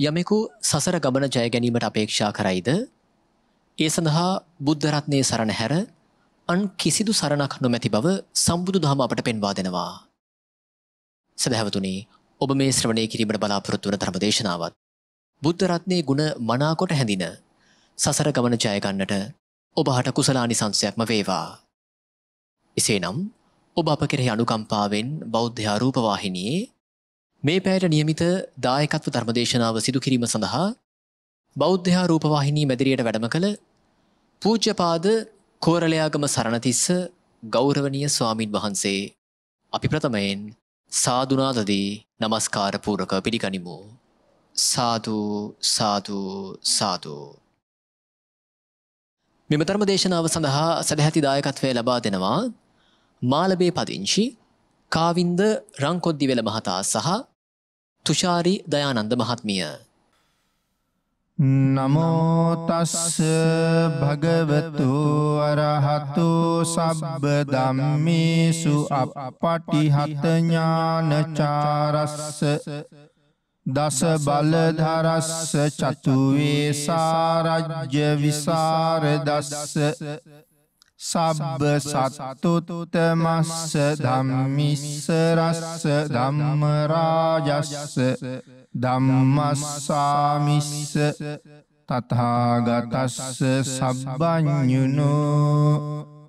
යමෙකු සසර ගමන ජය ගැනීමට අපේක්ෂා කරයිද ඒ සඳහා බුද්ධරත්නය සරණ හැර අන් කිසිදු සරණක් නොමැති බව සම්බුදු දහම අපට පෙන්වා දෙනවා. සැදැහැවතුනි ඔබ මේ ශ්‍රවණය කිරීමට බලාපොරොත්තු වන ධර්ම දේශනාවත් බුද්ධරත්නයේ ගුණ මනාකොට හැඳින සසර ගමන ජයගන්නට ඔබහට කුසලානි සංසයක්ම වේවා. එසේනම් ඔබ අප කෙරෙහි අනුකම්පාවෙන් බෞද්ධාරූපවාහිනියේ මේ පැයට නියමිත දායකත්ව ධර්මදේශනාව සිදු කිරීම සඳහා බෞද්ධයා රූපවාහිනී මැදිරියට වැඩම කළ පූජ්‍යපාද කෝරලයාගම සරණතිස්ස ගෞරවනීය ස්වාමින් වහන්සේ අපි ප්‍රථමයෙන් සාදුනාදදී නමස්කාර පූරක පිළිගනිමු. සාදු සාදු සාදු. මෙම ධර්ම දේශනාව සඳහා සැදැහැති දායකත්වය ලබා දෙනවා මාලබේ පදිංචි කාවින්ද රංකොද්දිවෙල මහතා සහ තුෂාරි දයානන්ද මහත්මිය. නමෝතස්ස භගවතු අරහතු සබ්බ දම්මේසු අපපටිහතඥානචාරස්ස දස බලධරස්ස චතුවේ සාරජ්‍ය විසාරදස්ස සබ්බ සත්තුතුතමස්ස ධම්මිස්සරස්ස ධම්මරාජස්ස ධම්මස්සාමිස්ස තථාගතස්ස සබ්බඥුනෝ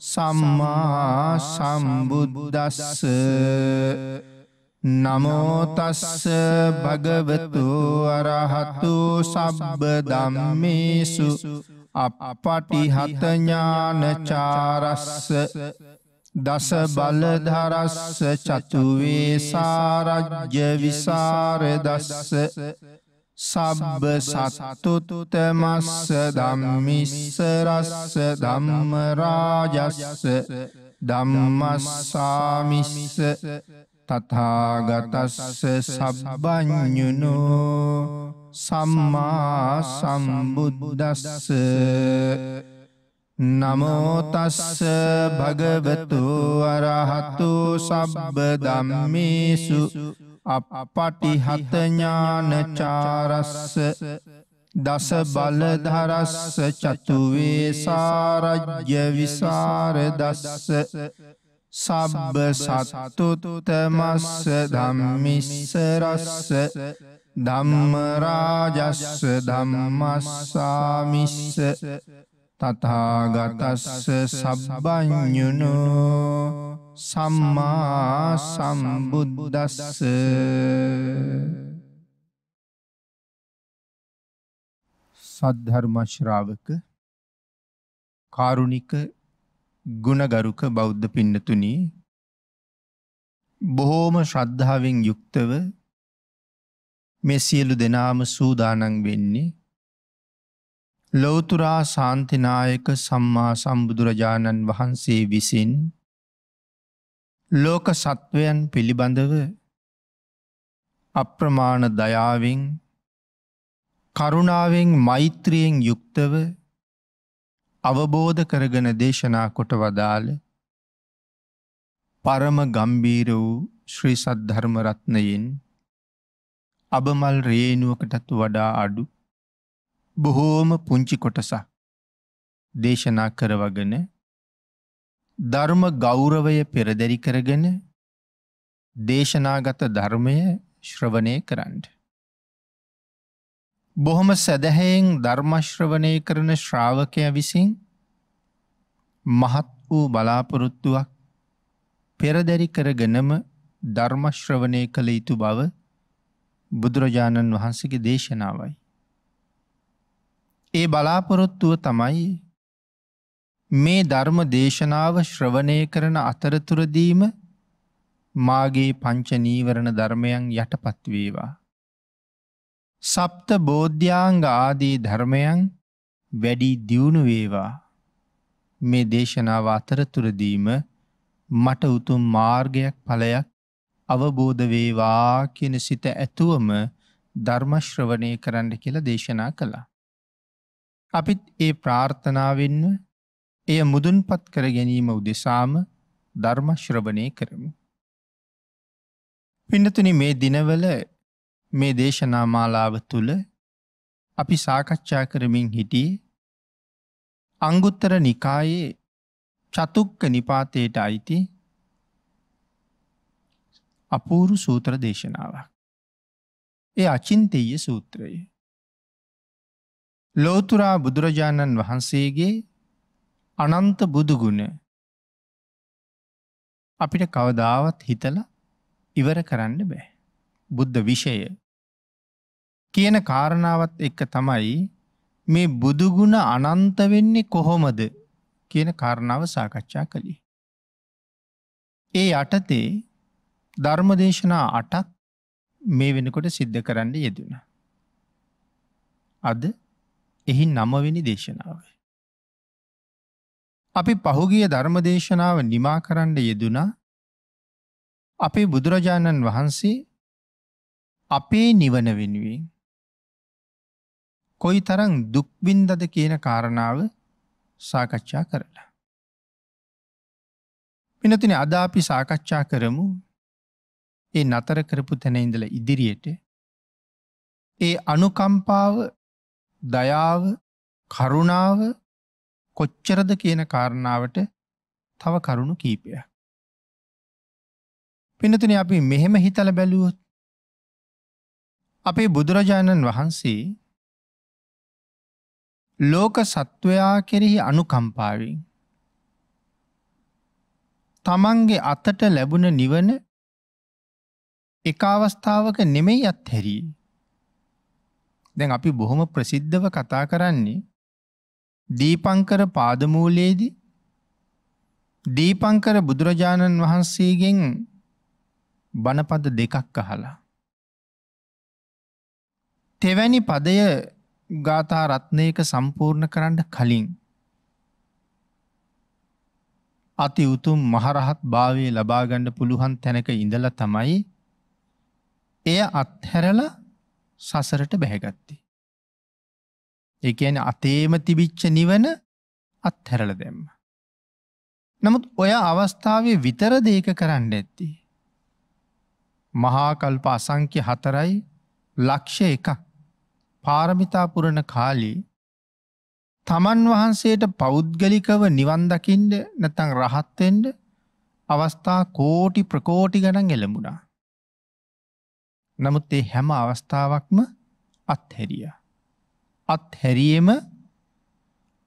සම්මා සම්බුද්දස්ස නමෝතස්ස භගවතු අරහතු සබ්බ ධම්මේසු අපපටිහතඥානචාරස්ස දස බලධරස්ස චතුවේ සාරජ්‍ය විසාරදස්ස සබ්බ සත්තුතුතමස්ස ධම්මිස්සරස්ස ධම්මරාජස්ස ධම්මස්සාමිස්ස තථාගතස්ස සබ්බඥුනෝ සම්මා සම්බුද්දස්ස නමෝතස්ස භගවතු අරහතු සබ්බ ධම්මේසු අපපටිහතඥානචාරස්ස දස බලධරස්ස චතුවේ සාරජ්‍ය විසාරදස්ස සබ්බ සත්තුතුතමස්ස ධම්මිස්සරස්ස ධම්මරාජස්ස ධම්මස්සාමිස්ස තථාගතස්ස සබ්බඥුනෝ සම්මා සම්බුද්දස්ස සද්ධර්ම ශ්‍රාවක කාරුණික ගුණගරුක බෞද්ධ පින්නතුනි බොහෝම ශ්‍රද්ධාවෙන් යුක්තව මේ සියලු දෙනාම සූදානන් වෙන්නේ ලෝතුරා සාන්තිනායක සම්මා සම්බුදුරජාණන් වහන්සේ විසින් ලෝක සත්වයන් පිළිබඳව අප්‍රමාණ දයාවෙන් කරුණාවෙන් මෛත්‍රියෙන් යුක්තව අවබෝධ කරගෙන දේශනා කොට වදාළ පරම ගම්බීර වූ ශ්‍රී සද්ධර්මරත්නයෙන් අබමල් රේනුවකටත් වඩා අඩු බොහෝම පුංචි කොටසක් දේශනා කරවගෙන ධර්ම ගෞරවය පෙරදැරි කරගෙන දේශනාගත ධර්මය ශ්‍රවණය කරන්න. බොහොම සැදැහැයෙන් ධර්මශ්‍රවණය කරන ශ්‍රාවකය විසින් මහත් වූ බලාපොරොත්තුවක් පෙරදැරි කරගෙනම ධර්මශ්‍රවණය කළ යුතු බව බුදුරජාණන් වහන්සේගේ දේශනාවයි. ඒ බලාපොරොත්තුව තමයි මේ ධර්ම දේශනාව ශ්‍රවණය කරන අතරතුරදීම මාගේ පංචනීවරණ ධර්මයන් යටපත්වේවා. සප්ත බෝධ්‍යාංග ආදී ධර්මයන් වැඩි දියුණු වේවා මේ දේශනාව අතරතුරදීම මට උතුම් මාර්ගයක් ඵලයක් අවබෝධ වේවා කියන සිත ඇතුවම ධර්මශ්‍රවණය කරන්න කියලා දේශනා කළා. අපිත් ඒ ප්‍රාර්ථනාවෙන්ව එය මුදුන්පත් කර ගැනීම උදෙසාම ධර්මශ්‍රවණය කරමු. පින්නතුනි මේ දිනවල මේ දේශනා මාලාව තුළ අපි සාකච්ඡා කරමින් හිටියේ අංගුත්තර නිකායේ චතුක්ක නිපාතයට අයිති අපූරු සූත්‍ර දේශනාවක්. ඒ අචින්තෙය සූත්‍රය. ලෝතුරා බුදුරජාණන් වහන්සේගේ අනන්ත බුදුගුණ අපිට කවදාවත් හිතල ඉවර කරන්න බෑ. බුද්ධ විෂය කියන කාරණාවත් එක්ක තමයි මේ බුදුගුණ අනන්ත වෙන්නේ කොහොමද කියන කාරණාව සාකච්ඡා කළේ. ඒ යටතේ ධර්මදේශනා අටක් මේ වෙනකොට සිද්ධ කරන්න යෙදුණ. අද එහි නමවෙනි දේශනාව. අපි පහුගිය ධර්මදේශනාව නිමා කරන්න යෙදුනා අපේ බුදුරජාණන් වහන්සේ අපේ නිවන වෙනුවෙන් කොයි තරං දුක්බින්දද කියන කාරණාව සාකච්ඡා කරලා. පිනතින අද අපි සාකච්ඡා කරමු ඒ නතර කරපු තැන ඉඳල ඉදිරියට ඒ අනුකම්පාව දයාව කරුණාව කොච්චරද කියන කාරණාවට තව කරුණු කීපය. පිනතුන අපි මෙහෙම හිතල බැලුවොත් අපේ බුදුරජාණන් වහන්සේ ලෝක සත්වයා කෙරෙහි අනුකම්පාවෙන් තමන්ගේ අතට ලැබුණ නිවන එක අවස්ථාවක නෙමෙයි අත් හැරී. දැන් අපි බොහොම ප්‍රසිද්ධව කතා කරන්නේ දීපංකර පාදමූලයේදී දීපංකර බුදුරජාණන් වහන්සේගෙන් බණපද දෙකක් අහලා. තෙවැනි පදය ගාථා රත්නයක සම්පූර්ණ කරන්න කලින් අති උතුම් මහරහත් භාවය ලබාගණ්ඩ පුළුවන් තැනක ඉඳල තමයි එය අත්හැරල සසරට බැහැගත්තේ. එකන අතේම තිබිච්ච නිවන අත්හැරල දෙම්ම. නමුත් ඔය අවස්ථාවේ විතර දේක කරන්න ඇත්ති. මහාකල්ප අසංක්‍ය හතරයි ලක්ෂ එකක් පාරමිතා පුරණ කාලී තමන් වහන්සේට පෞද්ගලිකව නිවන්දකින්ට නැතං රහත්තෙන්ට අවස්ථා කෝටි ප්‍රකෝටි ගණන් එළඹුණා. නමුත් ඒ හැම අවස්ථාවක්ම අත්හැරිය. අත්හැරියම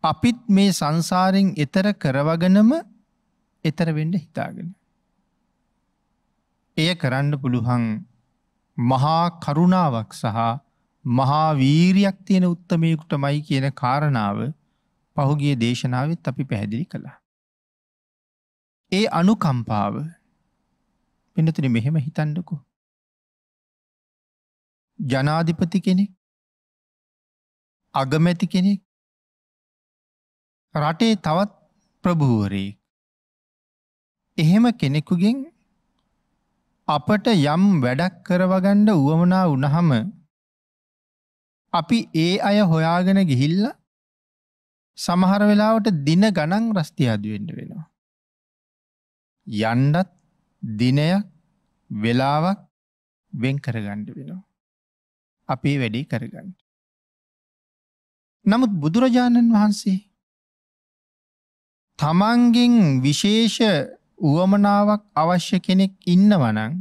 අපිත් මේ සංසාරෙන් එතර කරවගනම එතරවෙඩ හිතාගෙන. එය කරන්න පුළුවන් මහා කරුණාවක් සහ මහා වීරියක් තියෙන උත්තමයකුට මයි කියන කාරණාව පහුගිය දේශනාවත් අපි පැහැදිලි කළා. ඒ අනුකම්පාව පිනතින මෙහෙම හිතන්නකු. ජනාධිපති කෙනෙක් අගමැති කෙනෙක් රටේ තවත් ප්‍රභූවරේ එහෙම කෙනෙකුගෙන් අපට යම් වැඩක් කරවගණ්ඩ වුවමනා උනහම අපි ඒ අය හොයාගෙන ගිහිල්ල සමහර වෙලාවට දින ගණන් රස්ති අදුවෙන්ට වෙනවා. යන්ඩත් දිනයක් වෙලාවක් වෙන් කරගණ්ඩ වෙනවා. අපේ වැඩේ කරගන්න. නමුත් බුදුරජාණන් වහන්සේ තමන්ගෙන් විශේෂ උවමනාවක් අවශ්‍ය කෙනෙක් ඉන්නවනං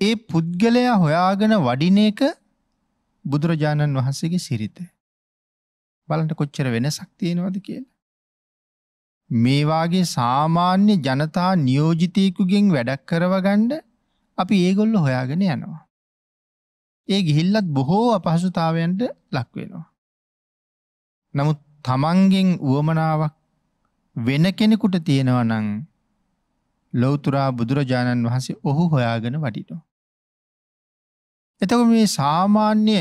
ඒ පුද්ගලයා හොයාගෙන වඩින එක බුදුරජාණන් වහන්සේගේ සිරිත. බලට කොච්චර වෙන සක්තියෙනවද කියල. මේවාගේ සාමාන්‍ය ජනතා නියෝජිතයකුගෙන් වැඩක් කරවගණ්ඩ අපි ඒගොල්ල හොයාගෙන යනවා. ඒ ගිහිල්ලත් බොහෝ අපහසුතාවයන්ට ලක්වෙනවා. නමුත් තමන්ගෙන් වුවමනාවක් වෙන කෙනෙකුට තියෙනව නං ලොවතුරා බුදුරජාණන් වහන්සේ ඔහු හොයාගෙන වටිනෝ. එතක මේ සාමාන්‍ය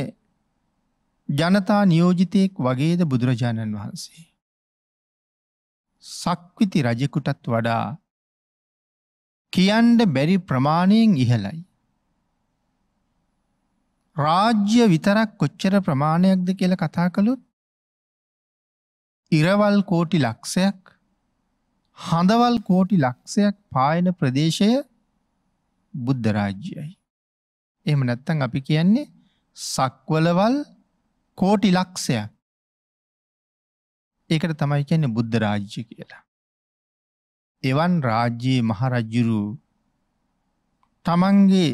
ජනතා නියෝජිතයෙක් වගේද බුදුරජාණන් වහන්සේ. සක්විති රජකුටත් වඩා කියන්ඩ බැරි ප්‍රමාණයෙන් ඉහලයි. රාජ්‍ය විතරක් කොච්චර ප්‍රමාණයක්ද කියල කතා කළුත් ඉරවල් කෝටි ලක්ෂයක් හඳවල් කෝටි ලක්ෂයක් පායන ප්‍රදේශය බුද්ධ රාජ්‍යයයි. එම නැත්තන් අපි කියන්නේ සක්වලවල් කෝටි ලක්ෂයක් ඒකට තමයි කියන්නේ බුද්ධ රාජ්‍ය කියලා. එවන් රාජ්‍යයේ මහරජ්ජුරු තමන්ගේ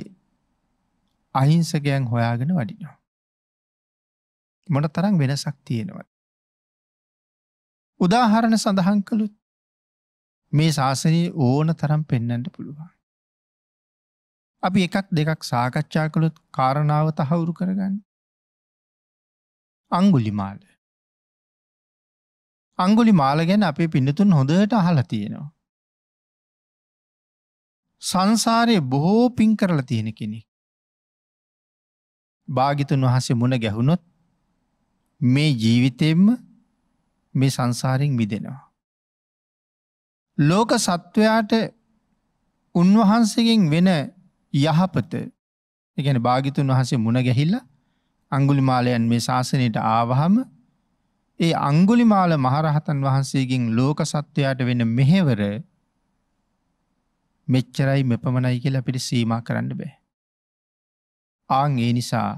අහිංසකයන් හොයාගෙන වඩිනවා. මොන තරම් වෙනසක් තියෙනවත්. උදාහරණ සඳහන් කළුත් මේ ශාසනයේ ඕන තරම් පෙන්නට පුළුවන්. අපි එකක් දෙකක් සාකච්ඡා කළොත් කාරණාව තහවුරු කරගන්න. අංගුලි මාල. අංගුලි මාල ගැන අපේ පින්නතුන් හොඳට අහල තියෙනවා. සංසාරය බොහෝ පින් කරලා තියෙන කෙනෙ. භාගිතුන් වහසේ මුණ ගැහුණොත් මේ ජීවිතයෙන්ම මේ සංසාරෙන් මිදෙනවා. ලෝක සත්වයාට උන්වහන්සගෙන් වෙන යහපත එකන භාගිතුන් වහසේ මුණ ගැහිල්ල අංගුලි මාලයන් මේ ශාසනයට ආවහම ඒ අංගුලි මාල මහරහතන් වහන්සේගෙන් ලෝක සත්වයාට වෙන මෙහෙවර මෙච්චරයි මෙපමණයි කියලා අපිට සීමා කරන්න බෑ. ආං ඒ නිසා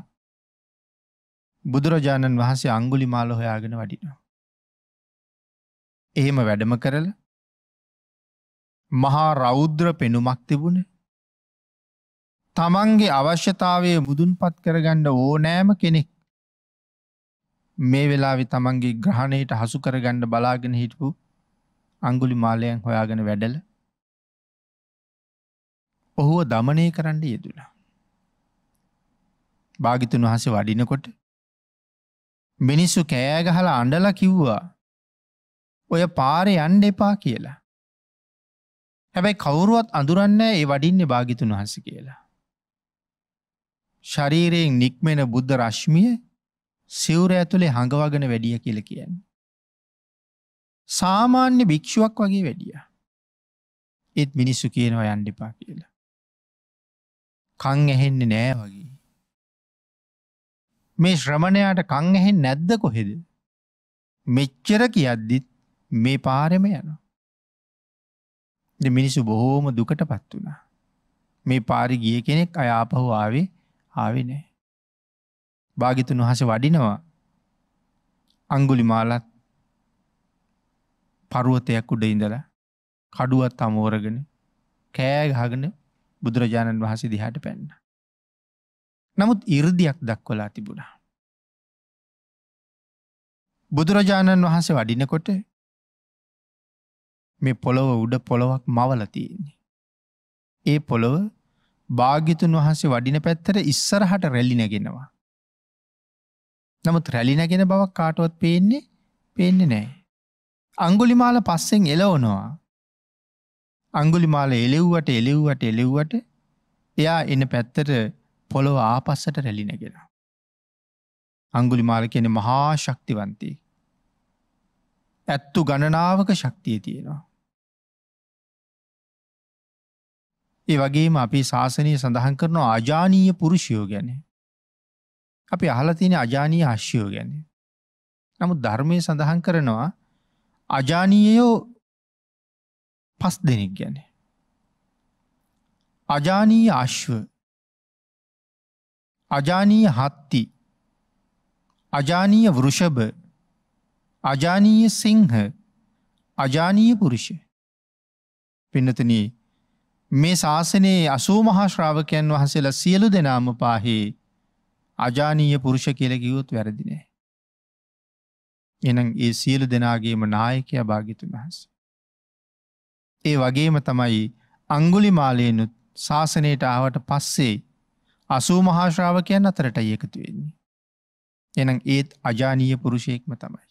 බුදුරජාණන් වහන්සේ අංගුලි මාල හොයාගෙන වඩිනවා. එහෙම වැඩම කරල මහා රෞද්‍ර පෙනුමක් තිබුණ තමන්ගේ අවශ්‍යතාවය මුදුන්පත් කරගණ්ඩ ඕනෑම කෙනෙක් මේ වෙලාවෙ තමන්ගේ ග්‍රහණයට හසු කරගණ්ඩ බලාගෙන හිටපු අංගුලි මාලයන් හොයාගෙන වැඩල ඔහුව දමනය කරන්න යෙදුණ. භාගිතුන් වහස වඩිනකොට මිනිස්සු කෑගහල අඩල කිව්වා ඔය පාරය යන්ඩ එපා කියලා. හැබැයි කවුරුවත් අඳුරන්න ඒ වඩින්න භාගිතුන් වහස කියලා. ශරීරයෙන් නික්මෙන බුද්ධ රශ්මිය සිවුර ඇතුළේ හඟවගෙන වැඩිය කියල කියන්න. සාමාන්‍ය භික්ෂුවක් වගේ වැඩිය. ඒත් මිනිස්සු කියනවා යන්ඩිපා කියලා. කං ඇහෙන්නේ නෑ වගේ. මේ ශ්‍රමණයාට කං ඇහෙන් නැද්ද කොහෙද. මෙච්චර කියද්දිත් මේ පාරෙම යනවා. මිනිසු බොහෝම දුකට පත් වුණා. මේ පාරි ගිය කෙනෙක් අයාපහු ආවේ ආවිනෑ. භාගිතුන් වහස වඩිනවා අංගුලි මාලත් පරුවතයක් උඩ ඉඳලා කඩුවත් අමෝරගෙන කෑගහගෙන බුදුරජාණන් වහස දිහාට පැන්න. නමුත් ඉරදියක් දක්වලා තිබුණා. බුදුරජාණන් වහන්සේ වඩිනකොට මේ පොළොව උඩ පොළොවක් මවල තියෙන්නේ. ඒ පොළොව භාග්‍යතුන් වහන්සේ වඩින පැත්තර ඉස්සරහට රැලිනගෙනවා. නමුත් රැලිනගෙන බවක් කාටුවත් පේන්නේ පේන්නේ නෑ. අංගුලිමාල පස්සෙන් එලවනවා. අංගුලිමාල එලෙව්වට එලෙව්වට එලෙව්වට එයා එන්න පැත්තට පොළොව ආපස්සට රැලිනගෙන. අංගුලිමාල කෙනෙ මහා ශක්තිවන්තී. ඇත්තු ගණනාවක ශක්තිය තියෙනවා. ඒ වගේම අපි ශාසනය සඳහන් කරනවා අජානීය පුරුෂයෝ ගැන. අපි අහලතින අජානීය අශ්‍යයෝ ගැන. නමුත් ධර්මය සඳහන් කරනවා අජානීයයෝ පස් දෙනෙක් ගැන. අජානීය අශ්ව අජානීය හත්ති අජානීය වෘෂභ අජානීය සිංහ අජානීය පුරුෂ පින්නතනී මේ ශාසනයේ අසූ මහා ශ්‍රාවකයන් වහසලා සියලු දෙනාම පාහේ අජානීය පුරුෂ කියල කිවුත් වැරදිනෑ. එනම් ඒ සියලු දෙනාගේම නායකය භාගිතුන් වහස. ඒ වගේම තමයි අංගුලි මාලයනුත් ශාසනයට ආවට පස්සේ අසූ මහාශ්‍රාවකයන් අතරට එකතු වෙන්නේ. එනම් ඒත් අජානීය පුරුෂයෙක්ම තමයි.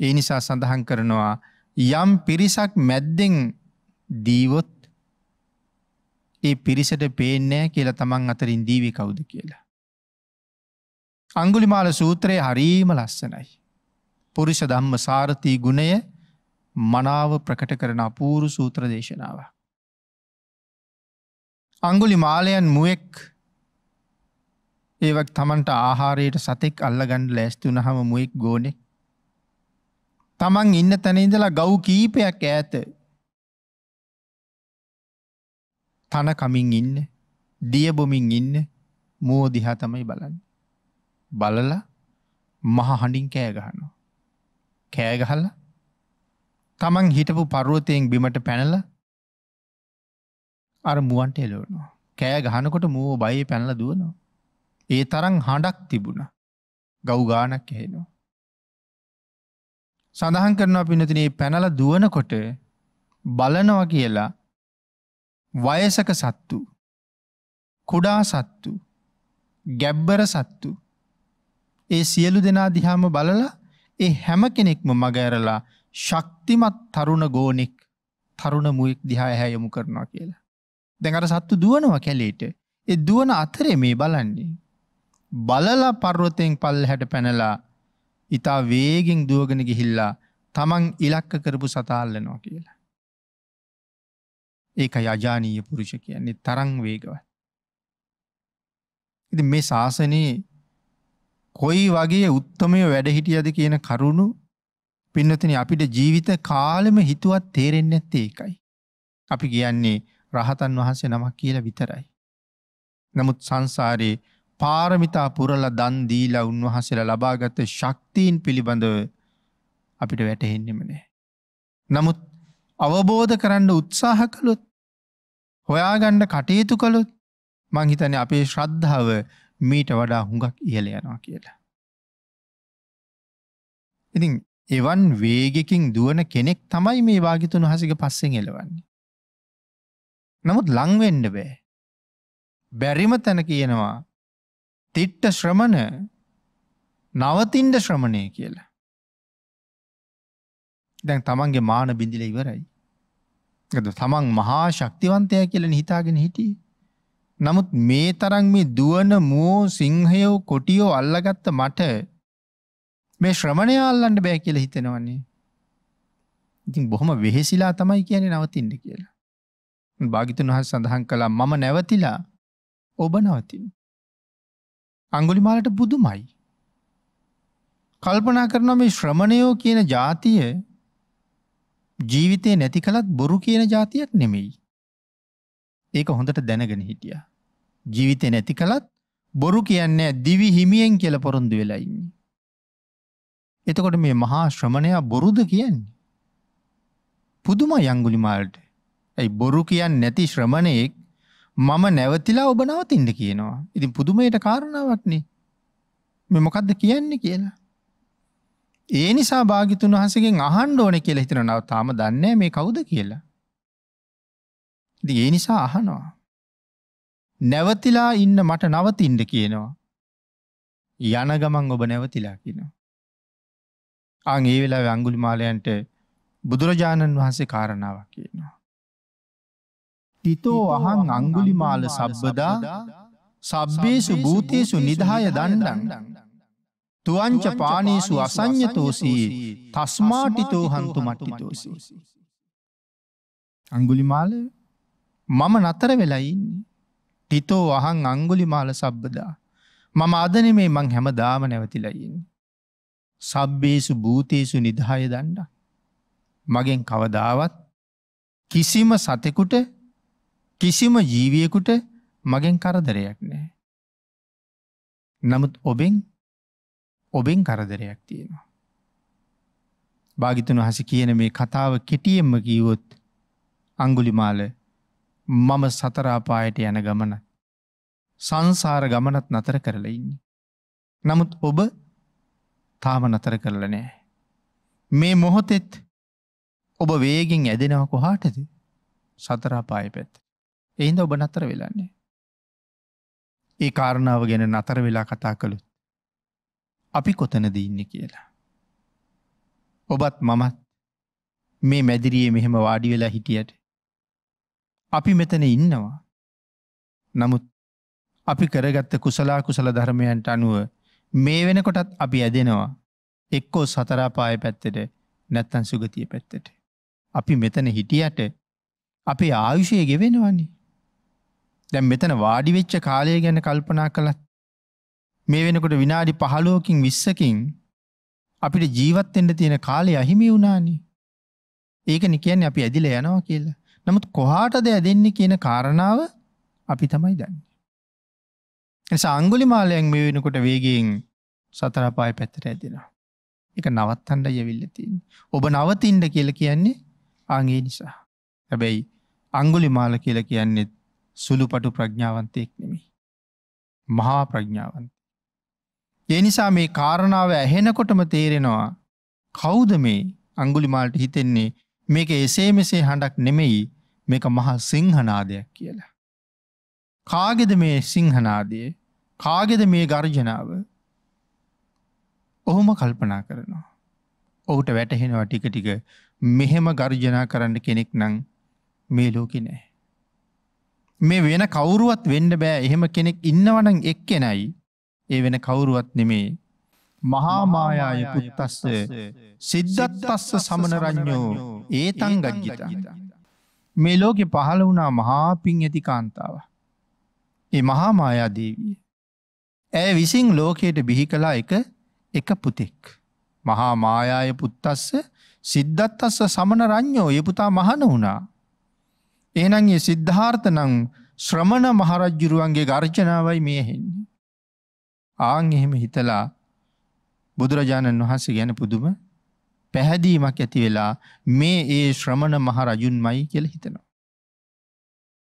ඒ නිසා සඳහන් කරනවා යම් පිරිසක් මැද්දෙන් දීවොත් ඒ පිරිසට පේනෑ කියලා තමන් අතරින් දීවි කවුද කියලා. අංගුලිමාල සූත්‍රයේ හරීම ලස්සනයි. පුරුෂ දම්ම සාරථී ගුණය මනාව ප්‍රකට කරන අපූරු සූත්‍ර දේශනාව. අංගුලි මාලයන් මුවෙක් ඒවක් තමන්ට ආහාරයට සතෙක් අල්ලගණ්ඩ ලැස්තුන හම මුවෙක් ගෝනෙක් තමන් ඉන්න තැනඉදලා ගව් කීපයක් ඇත තන කමින් ඉන්න දියබොමින් ඉන්න මෝ දිහා තමයි බලන්න. බලල මහ හඬින් කෑගහනවා. කෑගහල්ල තමන් හිටපු පරුවතයෙන් බිමට පැනල අර මුවන්ට එලවනවා. කෑ ගහනකොට මුව බයි පැනල දුවනවා. ඒ තරං හඬක් තිබුණ ගෞගානක් එහෙනවා. සඳහන් කරනවා පිනතිනේ පැනල දුවනකොට බලනවා කියලා වයසක සත්තු කුඩා සත්තු ගැබ්බර සත්තු ඒ සියලු දෙනා දිහාම බලලා ඒ හැම කෙනෙක්ම මගඇරලා ශක්තිමත් තරුණ ගෝනෙක් තරුණ මුවෙක් දිහා හැයොමු කරනවා කියලා. දැඟට සත්තු දුවනවා කැලේට එ දුවන අතරේ මේ බලන්නේ. බලලා පර්වතයෙන් පල් හැට පැනලා ඉතා වේගෙන් දුවගෙන ගිහිල්ලා තමන් ඉලක්ක කරපු සතාල්ලනවා කියලා. ඒක යජානීය පුරුෂ කියන්නේ තරං වේගව. ඉති මේ ශාසනයේ කොයි වගේ උත්තමය වැඩහිටියද කියන කරුණු පින්නතන අපිට ජීවිත කාලෙම හිතුවත් තේරෙන්නේ ඇත්තේ එකයි. අපි කියන්නේ රහතන් වහන්සේ නමක් කියල විතරයි. නමුත් සංසාරයේ පාරමිතා පුරල දන් දීලා උන්වහසල ලබාගත ශක්තිීන් පිළිබඳව අපිට වැටහෙන්නෙමනෑ. නමුත් අවබෝධ කරන්න උත්සාහ කළොත් හොයාගණ්ඩ කටයුතු කළොත් මංහිතන අපේ ශ්‍රද්ධාව මීට වඩා හුඟක් ඉහල යනවා කියලා. ඉතින් එවන් වේගෙකින් දුවන කෙනෙක් තමයි මේ වාගිතුන් හසික පස්සෙන් එලවන්නේ. නමුත් ලංවෙන්ඩ බෑ. බැරිම තැන කියනවා තිට්ට ශ්‍රමණ නවතින්ඩ ශ්‍රමණය කියලා. දැන් තමන්ගේ මාන බිඳිල ඉවරයි. තමන් මහා ශක්තිවන්තය කියලන හිතාගෙන හිටිය. නමුත් මේ තරන් මේ දුවන මෝ සිංහයෝ කොටියෝ අල්ලගත්ත මට මේ ශ්‍රමණය අල්ලන්ට බෑ කියල හිතෙනවන්නේ. ඉතින් බොහොම වෙහෙසිලා තමයි කියන නවතින්ට කියලා. භාගිතුන් වහස් සඳහන් කළා මම නැවතිලා ඔබ නවතින්. අංගුලිමාලට බුදුමයි. කල්පනා කරන මේ ශ්‍රමණයෝ කියන ජාතිය ජීවිතය නැති කළත් බොරු කියන ජාතියක් නෙමෙයි. ඒක හොඳට දැනගෙන හිටිය. ජීවිතය නැති කළත් බොරු කියන්නේ දිවි හිමියෙන් කියල පොරොන්දු වෙලාඉන්නේ. එතකොට මේ මහා ශ්‍රමණයා බොරුද කියන්නේ. පුදුම යංගුලිමාල්ට ඇයි බොරු කියන්න නැති ශ්‍රමණයෙක් මම නැවතිලා ඔබ නවතින්ට කියනවා. ඉතින් පුදුමයට කාරණාවක්නේ මෙ මොකක්ද කියන්නේ කියලා. ඒ නිසා භාගිතුන් වහසගෙන් අහන්ඩ ඕන කියලා හිතන නව තාම දන්නේ මේ කවුද කියලා. ඒ නිසා අහනවා. නැවතිලා ඉන්න මට නවතින්ට කියනවා. යන ගමන් ඔබ නැවතිලා කියනවා. අං ඒ වෙලා අංගුලි මාලයන්ට බුදුරජාණන් වහන්සේ කාරණාවක් කියනවා. තිතෝ අහන් අංගුලි මාල සබ්බදා සබ්බේසු භූතේසු නිදහය දණ්ඩන් තුවංච පානීසු අසං්ඥතෝසී තස්මාටිතෝ හන්තු මට්ටිතෝසී. අංගුලිමාල මම නතර වෙලයින්නේ. ටිතෝ අහන් අංගුලිමාල සබ්බදා. මම අදන මේ මං හැම දාම නැවතිලයින්න. සබ්බේසු භූතේසු නිදහය දණ්ඩ. මගෙන් කවදාවත් කිසිම සතෙකුට කිසිම ජීවියකුට මගෙන් කරදරයක් නෑ. නමුත් ඔබෙන් ඔබෙන් කරදරයක් තියෙනවා. භාගිතුන් වහස කියන මේ කතාව කෙටියෙන්ම කීවොත් අංගුලිමාල මම සතරාපායට යන ගමන සංසාර ගමනත් නතර කරලා ඉන්නේ. නමුත් ඔබ තාම නතර කරල නෑ. මේ මොහොතෙත් ඔබ වේගෙන් ඇදෙනව කොහාටද සතරාපාය පැත්. එහින්ද ඔබ නතර වෙලන්නේ. ඒ කාරණාව ගැන නතර වෙලා කතා කළුත්. අපි කොතනද ඉන්න කියලා. ඔබත් මමත් මේ මැදිරියේ මෙහෙම වාඩි වෙලා හිටියට. අපි මෙතන ඉන්නවා. නමුත් අපි කරගත්ත කුසලා කුසල ධර්මයන්ට අනුව මේ වෙනකොටත් අපි ඇදෙනවා එක්කෝ සතරාපාය පැත්තට නැත්තන් සුගතිය පැත්තට. අපි මෙතන හිටියට අපි ආයුෂය ගෙවෙනවන්නේ. දැම් මෙතන වාඩිවෙච්ච කාලය ගැන කල්පනා කළත් මේ වෙනකොට විනාඩි පහලෝකින් විස්සකින් අපිට ජීවත්තෙන්ට තියෙන කාලය අහිමි වුණානේ. ඒක නිකයන් අපි ඇදිල යනවා කියලා. නමුත් කොහාටද ඇදෙන්නේ කියන කාරණාව අපි තමයි දන්න. එනිසා අංගුලි මාලයන් මේ වෙනකොට වේගෙන් සතරපාය පැත්තට ඇදෙනවා. එක නවත්තන්ඩ යවිල්ලතින්. ඔබ නවතින්ට කියල කියන්නේ ආගේ නිසා. හැබැයි අංගුලි මාල කියල කියන්නෙත් සුළු පටු ප්‍රඥාවන්තයෙක් නෙමි. මහා ප්‍රඥාවන්ත. ඒ නිසා මේ කාරණාව ඇහෙනකොටම තේරෙනවා කෞද මේ අංගුලිමාල්ට හිතෙන්නේ මේක එසේ මෙසේ හඬක් නෙමෙයි මේක මහා සිංහනාදයක් කියලා. කාගෙද මේ සිංහනාදය කාගෙද මේ ගර්ජනාව ඔහුම කල්පනා කරනවා. ඔහුට වැටහෙනවා ටික ටික මෙහෙම ගර්ජනා කරන්න කෙනෙක් නං මේ ලෝකෙ නෑ. මේ වෙන කවුරුවත් වෙන්න බෑ එහෙම කෙනෙක් ඉන්නවනං එක්කෙනයි ඒ වෙන කවුරුවත් නෙමේ මහාමායාය පුත්තස්ස සිද්ධත්තස්ස සමනරඥෝ ඒ තං ගජ්ජිත. මේ ලෝකෙ පහළ වුණා මහාපින් ඇති කාන්තාව. ඒ මහාමායාදේවී. ඇය විසින් ලෝකයට බිහි කලා එක එක පුතෙක්. මහා මායාය පුත්තස්ස සිද්ධත්තස්ස සමන රං්ඥෝ ඒ පුතා මහන වුණා. ඒනන්ගේ සිද්ධාර්ථ නං ශ්‍රමණ මහරජ්ජුරුවන්ගේ ගර්ජනාවයි මේහෙන්නේ. ආං එහෙම හිතලා බුදුරජාණන් වහන්සේ ගැන පුදුම පැහැදීමක් ඇති වෙලා මේ ඒ ශ්‍රමණ මහ රජුන්මයි කියල හිතනවා.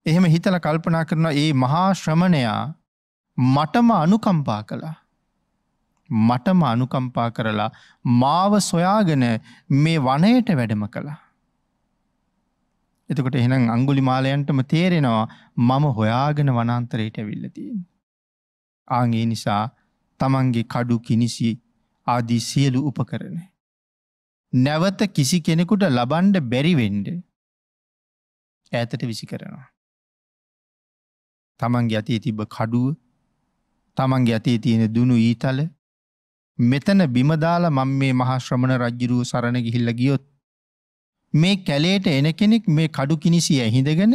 එහෙම හිතල කල්පනා කරන ඒ මහා ශ්‍රමණයා මටම අනුකම්පා කළා. මටම අනුකම්පා කරලා මාව සොයාගෙන මේ වනයට වැඩම කළා. එතකොට එහෙනම් අංගුලි මාලයන්ටම තේරෙනවා මම හොයාගෙන වනන්තරයට ඇවිල්ලතින්. ආගේ නිසා තමන්ගේ කඩු කිනිසි ආදී සියලු උපකරන. නැවත කිසි කෙනෙකුට ලබන්ඩ බැරිවෙන්ඩ ඈතට විසි කරනවා. තමන්ගේ අතේ තිබ කඩුව තමන්ගේ අතේ තියෙන දුනු ඊතල මෙතන බිමදාලා මං මේ මහශ්‍රමණ රජ්ජිරුව සරණ ගිහිල්ල ගියොත් මේ කැලේට එන කෙනෙක් මේ කඩු කිනිසිය ඇහිඳගෙන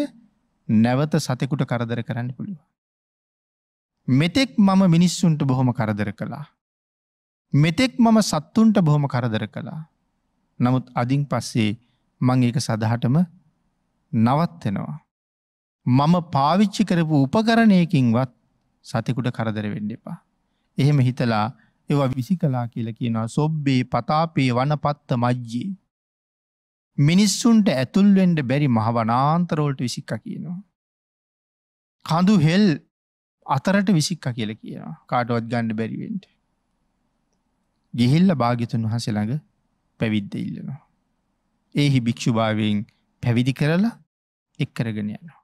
නැවත සතෙකුට කරදර කරන්න පුළුව. මෙතෙක් මම මිනිස්සුන්ට බොහොම කරදර කළා. මෙතෙක් මම සත්තුන්ට බොහොම කරදර කළා. නමුත් අදින් පස්සේ මං ඒක සදහටම නවත්වෙනවා. මම පාවිච්චි කරපු උපකරණයකින්වත් සතෙකුට කරදර වෙන්න එපා. එහෙම හිතලා ඒවා විසි කලා කියල කියනවා සොබ්බේ පතාපේ වනපත්ත මජ්ජී. මිනිස්සුන්ට ඇතුල්වෙන්ඩ බැරි මහවනාන්තරෝල්ට විසික්ක කියනවා. කඳු හෙල් අතරට විසික්ක කියල කියනවා කාටවත් ගණ්ඩ බැරිවෙන්ට. ගිහිල්ල භාගිතුන් වහස ළඟ පැවිද්ද ඉල්ලනවා. ඒහි භික්ෂුභාවයෙන් පැවිදි කරලා එක්කරගෙන යනවා.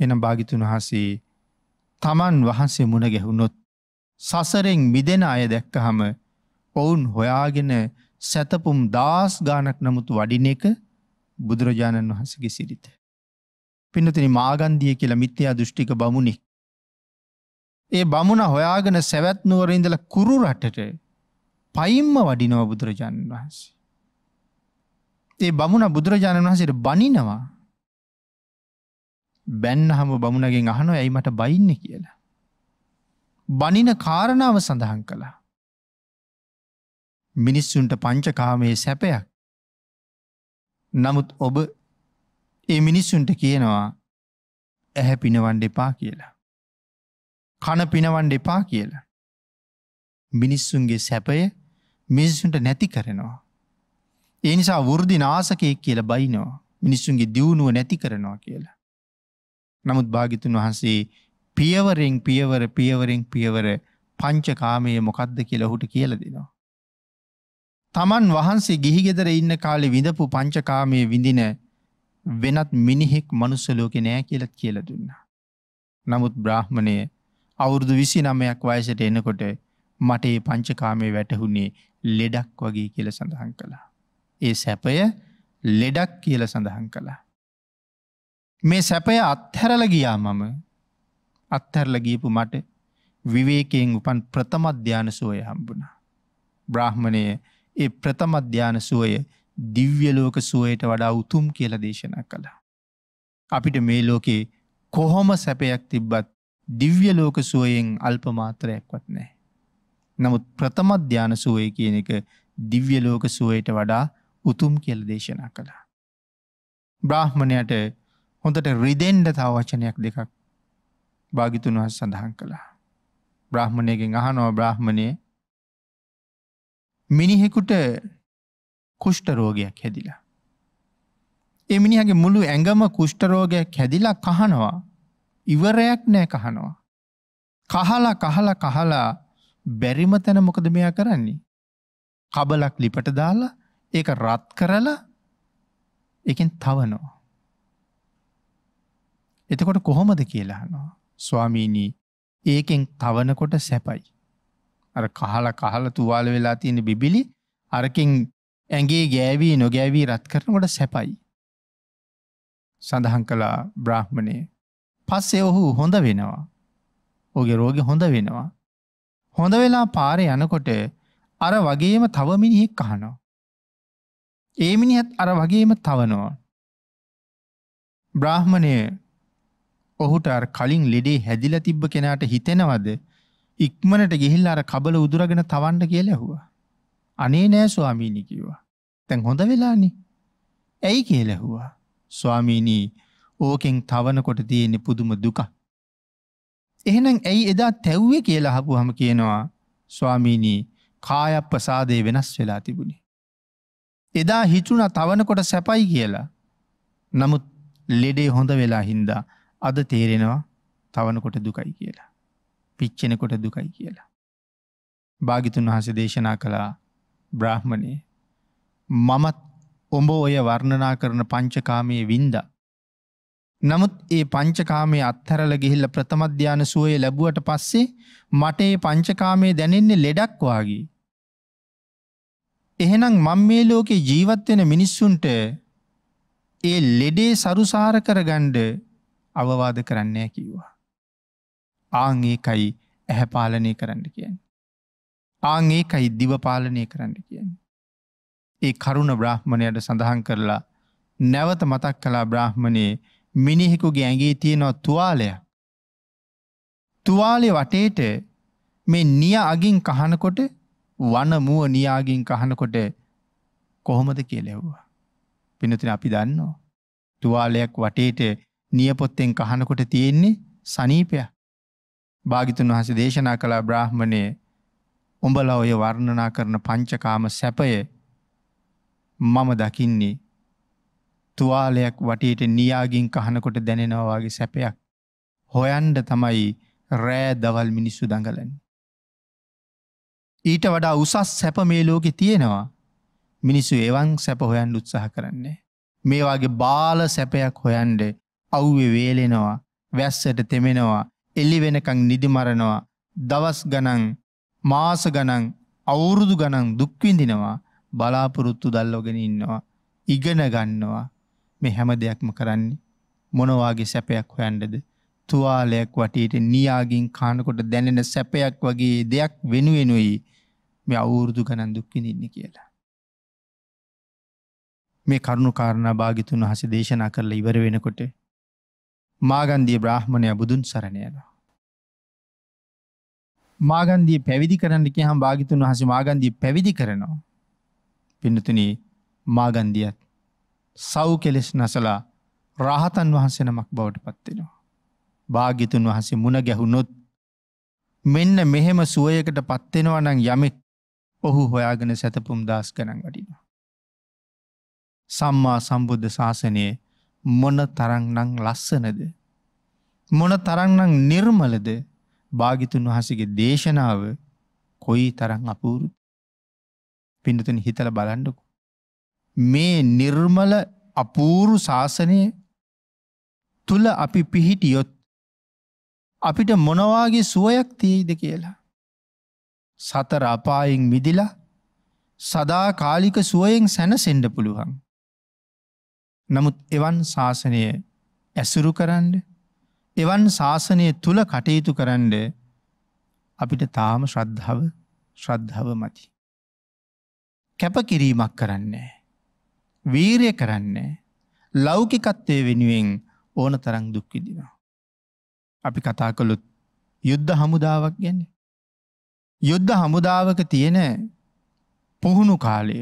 එනම් භාගිතුන් වහසේ තමන් වහන්සේ මුණ ගැහුණොත් සසරෙන් මිදෙන අය දැක්කහම ඔවුන් හොයාගෙන සැතපුම් දස් ගානක් නමුතු වඩින එක බුදුරජාණන් වහසගේ සිරිත. පිනතිනි මාගන්දිය කියලා මිත්‍යයා දෘෂ්ටික බමුණෙක්. ඒ බමුණ හොයාගෙන සැවැත් නුවර ඉඳල කුරු රටට පයිම්ම වඩිනව බුදුරජාණන් වහන්සේ. ඒ බමුණ බුදුරජාණන් වහසට බනිනවා බැන්න හම බමුණගෙන් අහනො ඇයි මට බයින්න කියලා. බනින කාරණාව සඳහන් කළා. මිනිස්සුන්ට පංචකාමයේ සැපයක්. නමුත් ඔබ ඒ මිනිස්සුන්ට කියනවා ඇහැ පිනවන්ඩ එපා කියලා. කන පිනවන්ඩ එපා කියලා. මිනිස්සුන්ගේ සැපය මිනිස්සුන්ට නැති කරනවා. ඒ නිසා වෘදි නාසකයෙක් කියල බයිනවා මිනිස්සුන්ගේ දියුණුව නැති කරනවා කියලා. නමුත් භාගිතුන් වහන්සේ පියවරෙන් පියවර පියවරෙන් පියවර පංචකාමය මොකක්ද කියලා හුට කියල දෙනවා. තමන් වහන්සේ ගිහිගෙදර ඉන්න කාලෙ විඳපු පංචකාමය විඳින වෙනත් මිනිහෙක් මනුස්සලෝක නෑ කියලත් කියල දුන්න. නමුත් බ්‍රාහ්මණය අවුරුදු විසි නමයක් වයසට එනකොට මට ඒ පංචකාමය වැටහුණේ ලෙඩක් වගේ කියල සඳහන් කළා. ඒ සැපය ලෙඩක් කියල සඳහන් කළා. මේ සැපය අත්හැරල ගියා මම අත්හැරල ගියපු මට විවේකයෙන් උපන් ප්‍රථමධ්‍යාන සුවය හම්බුණා. බ්‍රහ්මණය ඒ ප්‍රථමධ්‍යාන සුවය දිව්‍යලෝක සුවයට වඩා උතුම් කියල දේශනා කළා. අපිට මේ ලෝකේ කොහොම සැපයක් තිබ්බත් දිව්‍යලෝක සුවයෙන් අල්පමාත්‍රයක්වත් නෑ. නමුත් ප්‍රථමධ්‍යාන සුවය කියන එක දිව්‍යලෝක සුවයට වඩා උතුම් කියල දේශනා කළා. බ්‍රාහ්මණයට හොඳට රිදෙන්ඩ තව වචනයක් දෙකක් භාගිතුන් වහස් සඳහන් කළා. බ්‍රහ්මණයගෙන් අහනෝ බ්‍රහ්මණය මිනිහෙකුට කුෂ්ටරෝගයක් හැදිලා. එමිනිහගේ මුළු ඇඟම කුෂ්ටරෝගයක් හැදිලා කහනවා ඉවරයක් නෑ කහනවා. කහලා කහලා කහලා බැරිම තැන මොකද මෙයා කරන්නේ. කබලක් ලිපට දාලා ඒක රත් කරලා එකින් තවනවා. එතකොට කොහොමද කියලානවා. ස්වාමීනී ඒකෙන් තවනකොට සැපයි. අර කහල කහල තුවාල වෙලා තියෙන බිබිලි අරකින් ඇගේ ගෑවී නොගෑවී රත් කරනකොට සැපයි. සඳහන් කළා බ්‍රාහ්මණය පස්සේ ඔහු හොඳ වෙනවා. ඕගේ රෝග හොඳ වෙනවා. හොඳ වෙලා පාරය යනකොට අර වගේම තව මිනිහෙක් අහනවා. ඒ මිනිහත් අර වගේම තවනවා. බ්‍රාහ්මණය ඔහුට අර කලින් ලෙඩේ හැදිල තිබ්බ කෙනාට හිතෙනවද ඉක්මනට ගිහිල් අර කබල උදුරගෙන තවන්ඩ කියල ඇහුවා. අනේ නෑ ස්වාමීණි කිව්වා. තැන් හොඳ වෙලානි. ඇයි කියලැහුවා. ස්වාමීණී ඕකෙන් තවනකොට තියෙනෙ පුදුම දුක. එහෙනම් ඇයි එදා තැව්වේ කියලා හපු හම කියනවා ස්වාමීණී කායක් ප්‍රසාදය වෙනස් වෙලා තිබුණේ. එදා හිතුන තවනකොට සැපයි කියලා. නමුත් ලෙඩේ හොඳ වෙලා හින්දා අද තේරෙනවා තවනකොට දුකයි කියලා. පිච්චෙනකොට දුකයි කියලා. භාගිතුන් වහස දේශනා කළා බ්‍රාහ්මණය මමත් ඔඹ ඔය වර්ණනා කරන පංචකාමය වින්ද. නමුත් ඒ පංචකාමේ අත්හැරල ගිහිල්ල ප්‍රථමධ්‍යාන සුවය ලැබුවට පස්සේ මට ඒ පංචකාමේ දැනෙන්නේ ලෙඩක් වාගේ. එහෙනම් මං මේ ලෝකේ ජීවත්වෙන මිනිස්සුන්ට ඒ ලෙඩේ සරුසාර කරගණ්ඩ අවවාද කරන්නෑ කිව්වා. ආං ඒකයි ඇහැ පාලනය කරන්න කියන්න. ආං ඒකයි දිව පාලනය කරන්න කියන්න. ඒ කරුණ බ්‍රහ්මණයට සඳහන් කරලා නැවත මතක් කලා බ්‍රහ්මණයේ මිනිහෙකුගේ ඇගේ තියෙනවා තුවාලයක්. තුවාලය වටේට මේ නිය අගින් කහනකොට වන මුව නියාගින් කහනකොට කොහොමද කියලෙව්වා. පිනතින අපි දන්නවා. තුවාලයක් වටේට නියපොත්තෙන් කහනකොට තියෙන්නේ සනීපය. භාගිතුන් වහස දේශනා කලා බ්‍රාහ්මණය උඹල ඔය වර්ණනා කරන පංචකාම සැපය මම දකින්නේ තුවාලයක් වටේට නියාගින් කහනකොට දැනෙනවාගේ සැපයක් හොයන්ඩ තමයි රෑ දවල් මිනිස්සු දඟලන්. ඊට වඩා උසස් සැප මේ ලෝකෙ තියෙනවා මිනිස්සු එවන් සැප හොයන් උත්සාහ කරන්නේ. මේවාගේ බාල සැපයක් හොයන්ඩ අව්වෙ වේලෙනවා වැස්සට තෙමෙනවා එල්ලි වෙනකං නිදිමරනවා දවස් ගනං මාස ගනං අවුරුදු ගනං දුක්විඳිනවා බලාපොරොත්තු දල්ලොගෙන ඉන්නවා ඉගෙන ගන්නවා මේ හැම දෙයක්ම කරන්නේ මොනවාගේ සැපයක් හොයන්ඩද තුවාලයක් වටට නියාගින් කානකොට දැනෙන සැපයක් වගේ දෙයක් වෙනුවෙනුයි මේ අවුරුදු ගණන් දුක්විඳින්න කියලා. මේ කරුණු කාරණා භාගිතුන් වහස දේශනා කරලා ඉවර වෙනකොට මාගන්දිය බ්‍රාහ්මණය බුදුන් සරණයනවා. මාගන්දිය පැවිදි කරන්න කියහම් භාගිතුන් වහස මාගන්දී පැවිදි කරනවා. පිනතුන මාගන්දියත් සව් කෙලෙස් නසලා රාහතන් වහන්සේ නමක් බවට පත්වෙනවා. භාගිතුන් වහසේ මුණ ගැහුණොත් මෙන්න මෙහෙම සුවයකට පත්වෙනවා නං යමෙක් ඔහු හොයාගෙන සැතපුම් දස් ගනන් වටිනවා. සම්මා සම්බුද්ධ ශාසනයේ මොන තරංනං ලස්සනද. මොන තරංනං නිර්මලද භාගිතුන් වහසගේ දේශනාව කොයි තරං අපූරු පිඩතුන හිතල බලන්ඩකු. මේ නිර්මල අපූරු ශාසනය තුළ අපි පිහිටියොත් අපිට මොනවාගේ සුවයක් තියයිද කියලා. සතර අපායෙන් මිදිලා සදා කාලික සුවයෙන් සැනසෙන්ඩ පුළුවන්. නමුත් එවන් ශාසනය ඇසුරු කරන්න එවන් ශාසනය තුළ කටයුතු කරන්න අපිට තාම ශ්‍රද්ධාව ශ්‍රද්ධාව මති. කැප කිරීමක් කරන්නේ. වීරය කරන්නේ ලෞකිකත්වය වෙනුවෙන් ඕන තරං දුක්විදිනවා. අපි කතා කළොත් යුද්ධ හමුදාවක් ගැන. යුද්ධ හමුදාවක තියෙන පුහුණු කාලය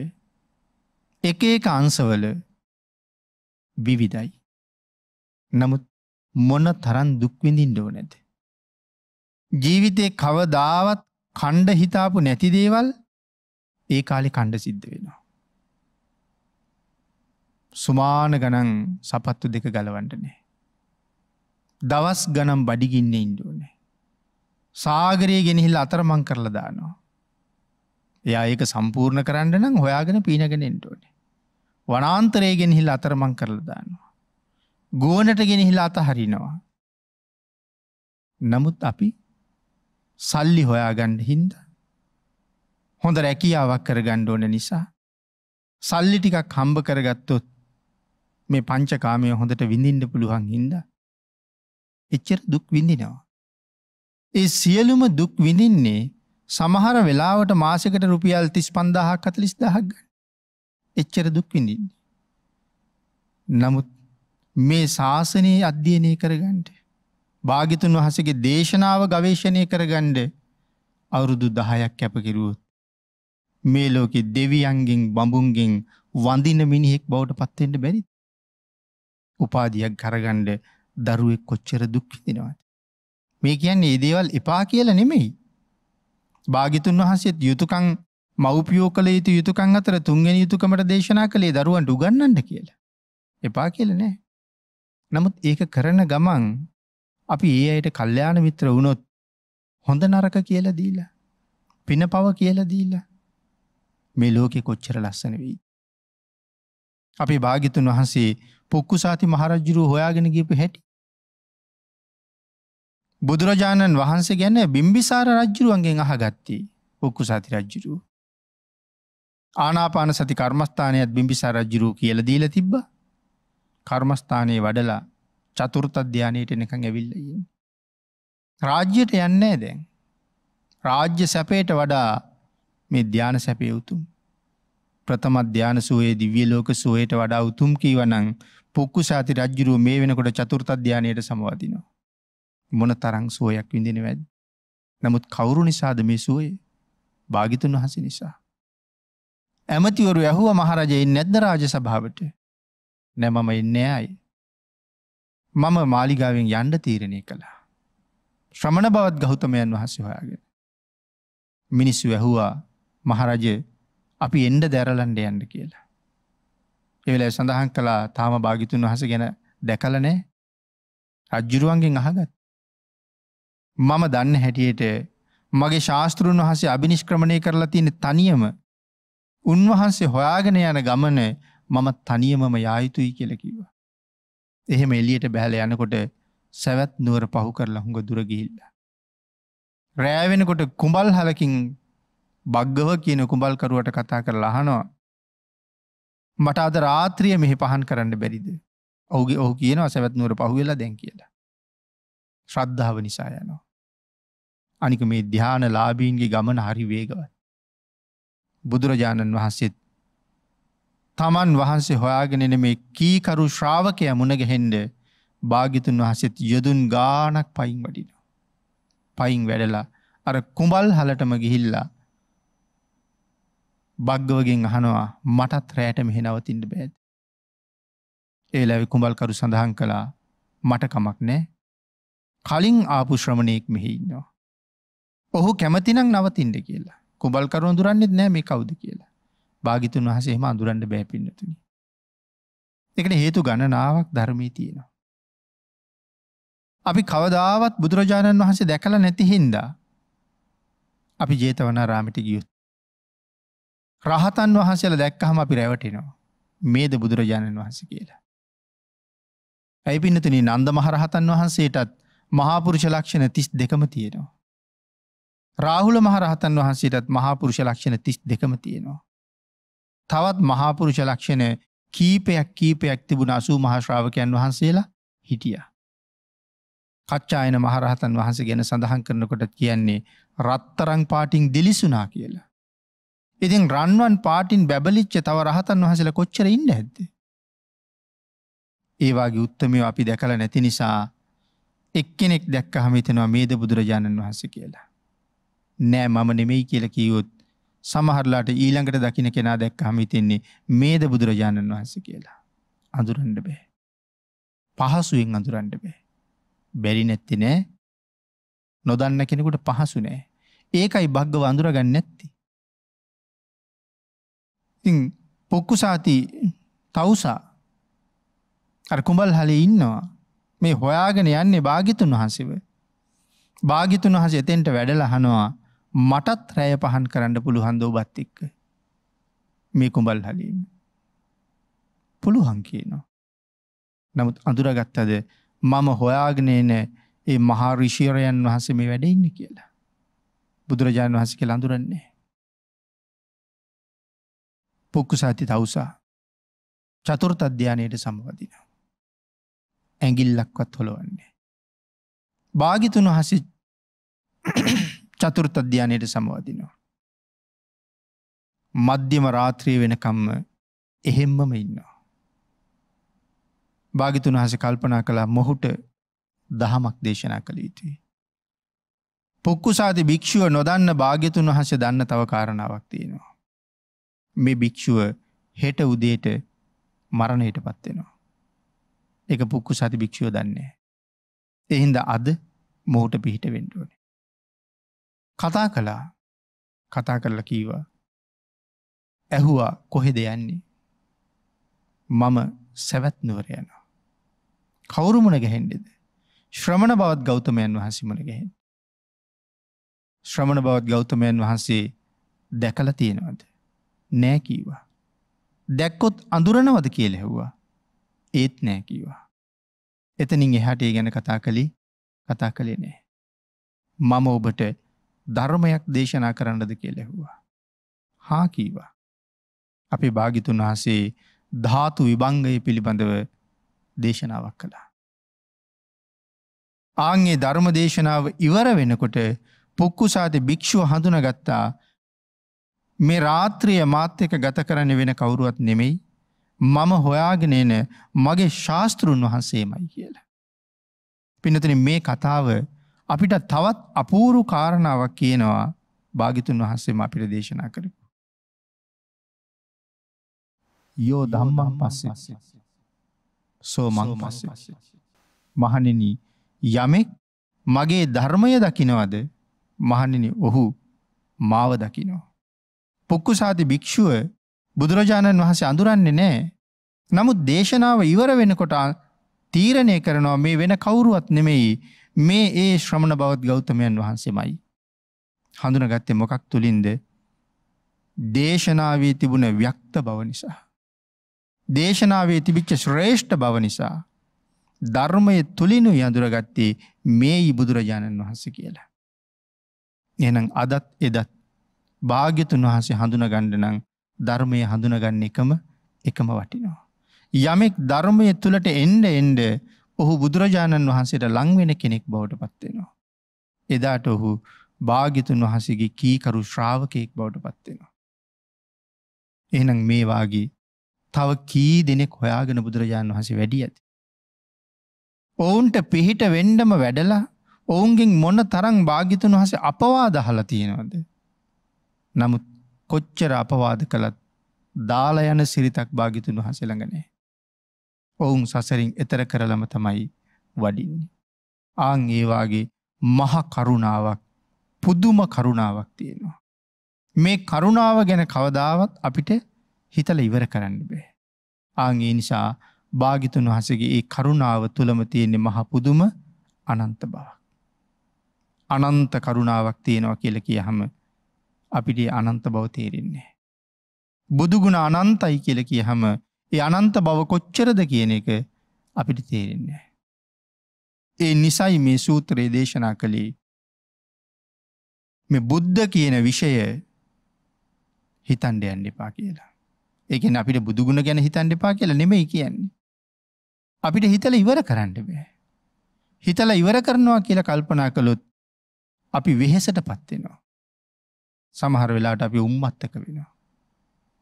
එක එක අංසවල විවිධයි. නමුත් මොන්න තරන් දුක්විඳින්ට ඕනැද. ජීවිතය කවදාවත් කණ්ඩ හිතාපු නැති දේවල් ඒ කාලෙ කණ්ඩ සිද්ධ වෙනවා. සුමාන ගනන් සපත්තු දෙක ගලවන්ටනේ. දවස් ගනම් බඩිගින්න ඉන්ඩුවනේ. සාගරය ගෙනහිල් අතරමං කරලා දානවා. එයා ඒක සම්පූර්ණ කරන්න නම් හොයාගෙන පීනගෙන එන්ටෝනේ. වනාන්තරයගෙන හිල් අතරමං කරලා දානවා. ගුවනට ගෙනහිල් අත හරිනවා. නමුත් අපි සල්ලි හොයාගණ්ඩ හින්ද. හොඳ රැකියාවක් කර ගණ්ඩෝන නිසා. සල්ලි ටිකක් හම්බ කරගත්තොත් මේ පංචකාමය හොඳට විඳින්ඩ පුළුවන් හින්ද. එච්චර දුක් විඳිනවා. ඒ සියලුම දුක් විඳින්නේ සමහර වෙලාවට මාසකට රුපියල් තිස් පන්දාහක් කතලිස් දහක් ගන්න. එච්චර දුක් විඳින්නේ. නමුත් මේ ශාසනයේ අධ්‍යයනය කරගන්ට. භාගිතුන් වහසගේ දේශනාව ගවේශණය කරගණ්ඩ අවුරුදු දහයක් කැපකිරුවොත්. මේ ලෝකෙ දෙවියන්ගෙන් බඹුන්ගෙන් වඳින මිනිහෙක් බවට පත්තෙන්ට බැරි. උපාදියක් කරගණ්ඩ දරුවෙක් කොච්චර දුක්විතිනවත්. මේ කියන්නේ ඒ දේවල් එපා කියල නෙමෙයි. භාගිතුන් වහන්සේත් යුතුකං මව්පියෝ කළ යුතු යුතුකං අතර තුන්ගෙන යුතුකමට දේශනා කළේ දරුවන්ට උගන්නන්න කියලා. එපා කියල නෑ. නමුත් ඒක කරන ගමන් අපි ඒ අයට කල්්‍යයාන මිත්‍ර වුණොත් හොඳ නරක කියල දීලා. පින පව කියල දීලා. මේ ලෝකෙ කොච්චර ලස්සන වෙයි. අපි භාගිතුන් වහන්සේ පොක්කු සාති මහරජ්ජුරු හොයාගෙන ගිපු හැටි. බුදුරජාණන් වහන්සේ ගැන බිම්බිසාර රජ්ජුරුවන්ගෙන් අහගත්තේ පොක්කු සාති රජ්ජුරුව. ආනාපාන සති කර්මස්ථානයත් බිම්බිසා රජ්ජුරු කියල දීල තිබ්බ කර්මස්ථානයේ වඩලා චතුෘත අධ්‍යානයට එනකං ඇවිල්ලයින්. රාජ්‍යයට යන්නේ දැන්. රාජ්‍ය සැපේට වඩා මේ ධ්‍යාන සැපය උතුම්. ප්‍රථම ධ්‍යාන සුවේ දිවිය ලෝක සුවයට වඩා උතුම් කීවනං පුක්කු සාති රජ්ජුරුව මේ වෙනකොට චතුෘත අධ්‍යානයට සමවදිනවා. මොන තරං සුවයක් විඳින වැද. නමුත් කවුරු නිසාද මේ සුවේ භාගිතුන් වහස නිසා. ඇමතිවරු ඇහුව මහරජයෙන් නැද්ද රාජ සභාවට නැමම එන්න අයි. මම මාලිගාවෙන් යන්ඩ තීරණය කළා. ශ්‍රමණ බවත් ගෞතමයන් වහස හොයාගෙන. මිනිස්සු ඇහුවා මහරජය අපි එන්ඩ දැරලන්ඩ යන්න කියලා. එවෙල සඳහන් කලා තාම භාගිතුන් වහස ගැන දැකලනෑ රජ්ජුරුවන්ගෙන් අහගත්. මම දන්න හැටියට මගේ ශාස්තෘන් වහසේ අභිනිෂ්ක්‍රමණය කරලා තියෙන තනියම උන්වහන්සේ හොයාගෙන යන ගමන මම තනියමම යායුතුයි කියලකිව. එහෙම එලියට බැහල යනකොට සැවැත් නුවර පහු කරලා හුඟ දුරගිහිල්ල. රෑවෙනකොට කුඹල් හලකින් බග්ගව කියන කුඹල්කරුවට කතා කර ලහනවා. මට අද රාත්‍රිය මෙහි පහන් කරන්න බැරිද. ඔහුගේ ඔහු කියනවා සැවැත් නුවර පහුවෙලා දැන් කියලා. ශ්‍රද්ධාව නිසා යනවා. අනික මේ ධ්‍යාන ලාබීන්ගේ ගමන හරි වේගවත්. බුදුරජාණන් වහන්සේත් තමන් වහන්සේ හොයාගෙනෙන මේ කීකරු ශ්‍රාවකය මුණගහෙන්ඩ භාගිතුන් වහසෙත් යොදුන් ගානක් පයින් වඩින. පයින් වැඩලා අර කුඹල් හලටම ගිහිල්ලා බග්ගවගෙන් අහනවා මටත් රෑට මෙහෙ නවතින්ට බෑද. ඒ ලැවි කුඹල්කරු සඳහන් කළා මට කමක් නෑ කලින් ආපු ශ්‍රමණයෙක් මෙහි ඉන්නවා. ඔහු කැමතිනං නවතින්ට කියලා කුබල්කරු අඳුරන්නෙත් නෑ මේ කවුද කියලා භාගිතුන් වහසේම අඳුරන්ට බෑපින්නතුනි. එකට හේතු ගණනාවක් ධර්මී තියෙනවා. අපි කවදාවත් බුදුරජාණන් වහන්සේ දැකල නැති හින්දා අපි ජේතවන රාමිට ගියුත්. රහතන් වහන්සේල දැක්කහම අපි රැවටෙනවා මේද බුදුරජාණන් වහන්ස කියලා. ඇයි පින්නතුනි නන්ද මහරහතන් වහන්සේටත් මහාපුරුෂ ලක්ෂණ තිස් දෙකම තියෙනවා. රාහුල මහරහතන් වහන්සේටත් මහාපුරුෂ ලක්ෂණ තිස් දෙකම තියෙනවා. තවත් මහාපුරුෂ ලක්ෂණ කීපයක් කීපයක් තිබුණ අසූ මහශ්‍රාවකයන් වහන්සේලා හිටිය. කච්චායන මහරහතන් වහස ගැන සඳහන් කරනකොට කියන්නේ රත්තරං පාටිං දිලිසුනා කියලා. ඉතින් රන්වන් පාටින් බැබලිච්ච තව රහතන් වහසල කොච්චර ඉන්න ඇද්ද. ඒවාගේ උත්තමය අපි දැකල නැති නිසා එක්කෙනෙක් දැක්ක හමිතනවා මේද බුදුරජාණන් වහස කියලා. නෑ මම නෙමෙයි කියල කිවොත් සමහරලාට ඊළඟට දකින කෙනා දැක්ක හමිතෙන්නේ මේද බුදුරජාණන් වහස කියලා. අඳුරන්ඩ බෑ. පහසුවෙන් අඳුරන්ඩ බෑ. බැරි නැත්ති නෑ නොදන්න කෙනෙකුට පහසු නෑ. ඒකයි භග්ගව අඳුරගන්න නැත්ති. පොක්කු සාති තවුසා අර කුඹල් හලේ ඉන්නවා මේ හොයාගෙන යන්නේ භාගිතුන් වහන්සේව. භාගිතුන් වහස එතෙන්ට වැඩල හනවා මටත් රෑය පහන් කරන්න පුළුවන් දෝබත් එක්ක මේ කුඹල් හලීම. පුළුවන් කියනවා. නමුත් අඳුරගත්තද මම හොයාගනේන ඒ මහාරිශීරයන් වහස මේ වැඩ ඉන්න කියලා. බුදුරජාණන් වහස කෙ අඳුරන්නේ. පොක්කු සාති තවුසා චතුරත අධ්‍යානයට සමවදින. ඇගිල්ලක්වත් හොළොවන්නේ. භාගිතුන් හසි චතුරත අධ්‍යානයට සමවදිනවා. මධ්‍යම රාත්‍රී වෙනකම්ම එහෙම්මම ඉන්නවා. භාගිතුන් හස කල්පනා කළා මොහුට දහමක් දේශනා කළ යුතුයි. පොක්කුසාති භික්‍ෂුව නොදන්න භාග්‍යතුන් වහස දන්න තව කාරණාවක් තියෙනවා. මේ භික්‍ෂුව හෙට උදේට මරණයට පත්වෙනවා. එක පුක්කු සති භික්ෂුව දන්නේ. එහින්ද අද මොහුට පිහිට වෙන්ඩුවනේ. කතා කළා කතා කරලා කීවා. ඇහුවා කොහෙද යන්නේ. මම සැවැත් නුවර යනවා. කවුරුමුණ ගැහෙන්ඩෙද. ශ්‍රමණ බවත් ගෞතමයන් වහන්සිමන ගැහෙන්. ශ්‍රමණ බවත් ගෞතමයන් වහන්සේ දැකල තියෙනවද. නෑකීවා. දැක්කොත් අඳුරනවද කියල හෙව්වා. ඒත් නෑකීවා. එතනින් එහට ඒ ගැන කතා කළි කතා කළේ නෑ. මම ඔබට ධර්මයක් දේශනා කරන්නද කියලෙහුවා. හා කීවා. අපි භාගිතුන් වහසේ ධාතු විභංගය පිළිබඳව දේශනාවක් කළා. ආංගේ ධර්ම දේශනාව ඉවර වෙනකොට පුක්කුසාති භික්‍ෂුව හඳුන ගත්තා මේ රාත්‍රිය මාත්‍යක ගත කරන්න වෙන කවුරුවත් නෙමෙයි මම හොයාගෙනන මගේ ශාස්තෘන් වහන්සේමයි කියලා. පිනතන මේ කතාව අපිට තවත් අපූරු කාරණාවක් කියනවා භාගිතුන් වහන්සේම අපිට දේශනා කරපු. යෝ දම්මා පස්සේ සෝ මං පස්සේ. මහනින යමෙක් මගේ ධර්මය දකිනවද මහනිනි ඔහු මාව දකිනවා. පුක්කුසාති භික්‍ෂුව බුදුරජාණන් වහසේ අඳුරන්නේ නෑ. නමුත් දේශනාව ඉවර වෙනකොට තීරණය කරනවා මේ වෙන කවුරුවත් නෙමෙයි මේ ඒ ශ්‍රමණ බවත් ගෞතමයන් වහන්සේමයි. හඳුනගත්තේ මොකක් තුළින්ද දේශනාවී තිබුණ ව්‍යක්ත බව නිසා. දේශනාවේ තිබිච්ච ශ්‍රේෂ්ඨ බව නිසා ධර්මය තුළිනු යඳුරගත්තේ මේ බුදුරජාණන් වහන්ස කියලා. එනම් අදත් එදත් භාග්‍යතුන් වහන්සේ හඳුන ගණ්ඩනං ධර්මය හඳුනගන්න එකම එකම වටිනවා. යමෙක් ධර්මය තුළට එන්ඩ එන්ඩ ඔහු බුදුරජාණන් වහන්සේට ලංවෙන කෙනෙක් බවට පත්වෙනවා. එදාට ඔහු භාගිතුන් වහසගේ කීකරු ශ්‍රාවකයෙක් බවට පත්වෙනවා. එහනම් මේවාගේ තව කී දෙනෙක් හොයාගෙන බුදුරජාණන් වහස වැඩි ඇති. ඔවුන්ට පිහිට වෙන්ඩම වැඩලා ඔවුන්ගෙන් මොන්න තරං භාගිතුන් වහස අපවාද හල තියෙනවද. නමුත් කොච්චර අපවාද කළත් දාල යන සිරිතක් භාගිතුන් වහසළඟනෑ. ඔවුන් සසරින් එතර කරලම තමයි වඩින්නේ. ආං ඒවාගේ මහ කරුණාවක් පුද්දුම කරුණාවක් තියෙනවා. මේ කරුණාව ගැන කවදාවත් අපිට හිතල ඉවර කරන්න බෑ. ආගේ නිසා භාගිතුන් වහසගේ ඒ කරුණාව තුළම තියෙන්නේ මහ පුදුම අනන්ත බවක්. අනන්ත කරුණාවක් තියෙනවා කියල කිය හම අපිට අනන්ත බව තේරෙන්නේ. බුදුගුණ අනන්තයි කියල කිය හම ඒ අනන්ත බව කොච්චරද කියන එක අපිට තේරෙන්නේ. ඒ නිසයි මේ සූත්‍රයේ දේශනා කළේ මේ බුද්ධ කියන විෂය හිතන්ඩ යන්න එපා කියලා. ඒකෙන් අපිට බුදුගුණ ගැන හිතන්ඩ එපා කියලා නෙමෙයි කියන්නේ. අපිට හිතල ඉවර කරන්න බෑ. හිතල ඉවර කරනවා කියලා කල්පනා කළොත් අපි වෙහෙසට පත්වෙනවා. සමහර වෙලාට අපි උම්මත්තක වෙනවා.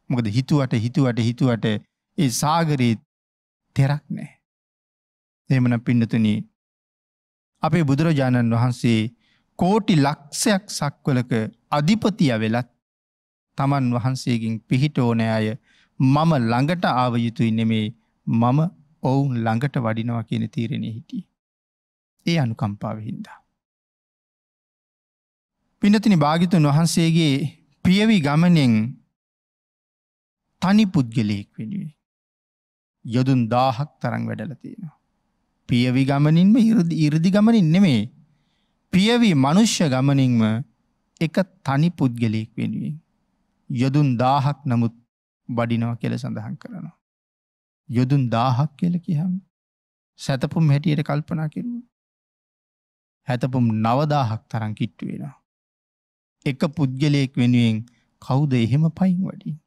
මොකද හිතුවට හිතුවට හිතුවට ඒ සාගරී තෙරක් නෑ. එමන පින්නතුන අපේ බුදුරජාණන් වහන්සේ කෝටි ලක්ෂයක් සක්වලක අධිපතිය වෙලත් තමන් වහන්සේකින් පිහිට ඕනෑ අය මම ළඟට ආව යුතුයි නෙමේ මම ඔවුන් ළඟට වඩිනවා කියන තීරණය හිටිය. ඒ අනුකම්පාව හින්දා. පිනතිනි භාගිතුන් වහන්සේගේ පියවි ගමනෙන් තනි පුද්ගලයෙක් වෙනුවේ. යොදුන් දාහක් තරං වැඩල තියෙනවා. පියවි ගමනින්ම ඉරදි ඉරදි ගමනින් නෙමේ. පියවි මනුෂ්‍ය ගමනින්ම එක තනි පුද්ගලයෙක් වෙනුවෙන්. යොදුන් දාහක් නමුත් බඩිනව කෙල සඳහන් කරනවා. යොදුන් දාහක් කියල කියහම් සැතපුම් හැටියට කල්පනා කෙරුව. හැතපුම් නවදාහක් තරන් කිට්ටු වෙනවා. එක පුද්ගලයෙක් වෙනුවෙන් කවුද එහෙම පයින් වඩින්.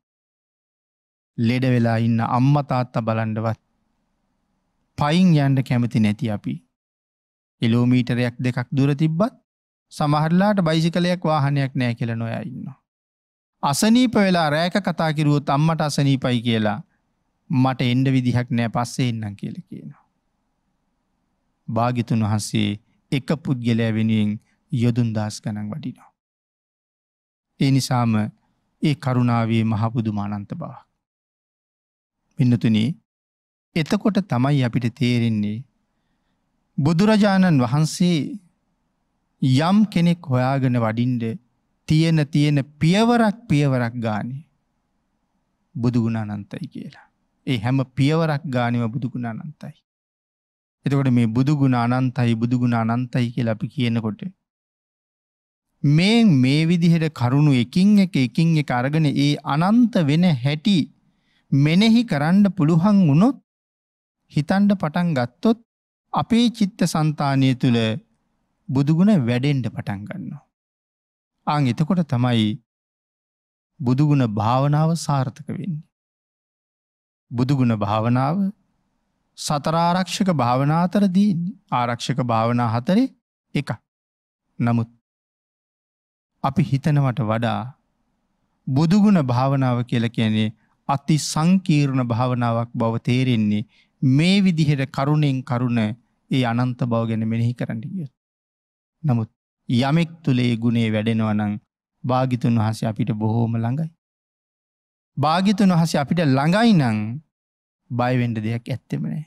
ලෙඩ වෙලා ඉන්න අම්ම තාත්තා බලන්ඩවත් පයින් යන්ඩ කැමති නැති අපි. එලෝමීටරයක් දෙකක් දුර තිබ්බත් සමහරලාට බයිසිකලයක් වාහනයක් නෑ කියල නොය ඉන්න. අසනීප වෙලා රෑක කතා කිරුවොත් අම්මට අසනීපයි කියලා මට එන්ඩ විදිහක් නෑ පස්සේ එන්නම් කියල කියනවා. භාගිතුන් වහන්සේ එක පුද්ගලය වෙනුවෙන් යොදුන් දස් ගනන් වඩිනවා. ඒ නිසාම ඒ කරුණාවේ මහබුදුමානන්ත බව. පින්නතුනේ එතකොට තමයි අපිට තේරෙන්නේ බුදුරජාණන් වහන්සේ යම් කෙනෙක් හොයාගෙන වඩින්ඩ තියෙන තියෙන පියවරක් පියවරක් ගානේ බුදුගුණ අනන්තයි කියලා. ඒ හැම පියවරක් ගානව බුදුගුණ අනන්තයි. එතකොට මේ බුදුගුණ අනන්තයි බුදුගුණ අනන්තයි කියලා අපි කියනකොට මේ මේ විදිහට කරුණු එකින් එක එකින් එක අරගෙන ඒ අනන්ත වෙන හැටි මෙනෙහි කරන්න පුළුවන් වුණොත් හිතන්ඩ පටන් ගත්තොත් අපේ චිත්ත සන්තානය තුළ බුදුගුණ වැඩෙන්ඩ පටන් ගන්නවා. ආං එතකොට තමයි බුදුගුණ භාවනාව සාර්ථක වෙන්නේ. බුදුගුණ භාවනාව සතරාරක්ෂක භාවනාතරදී ආරක්ෂක භාවනා හතරේ එක. නමුත් අපි හිතනවට වඩා බුදුගුණ භාවනාව කියල කියන්නේ අති සංකීර්ණ භාවනාවක් බව තේරෙන්නේ මේ විදිහට කරුණෙන් කරුණ ඒ අනන්ත බව ගැන මෙනෙහි කරන්න ගිය. නමුත් යමෙක් තුළේ ගුණේ වැඩෙනවනං භාගිතුන් වහස අපිට බොහෝම ළඟයි. භාගිතුන් වහස අපිට ළඟයි නං බයවෙන්ඩ දෙයක් ඇත්තෙමනෑ.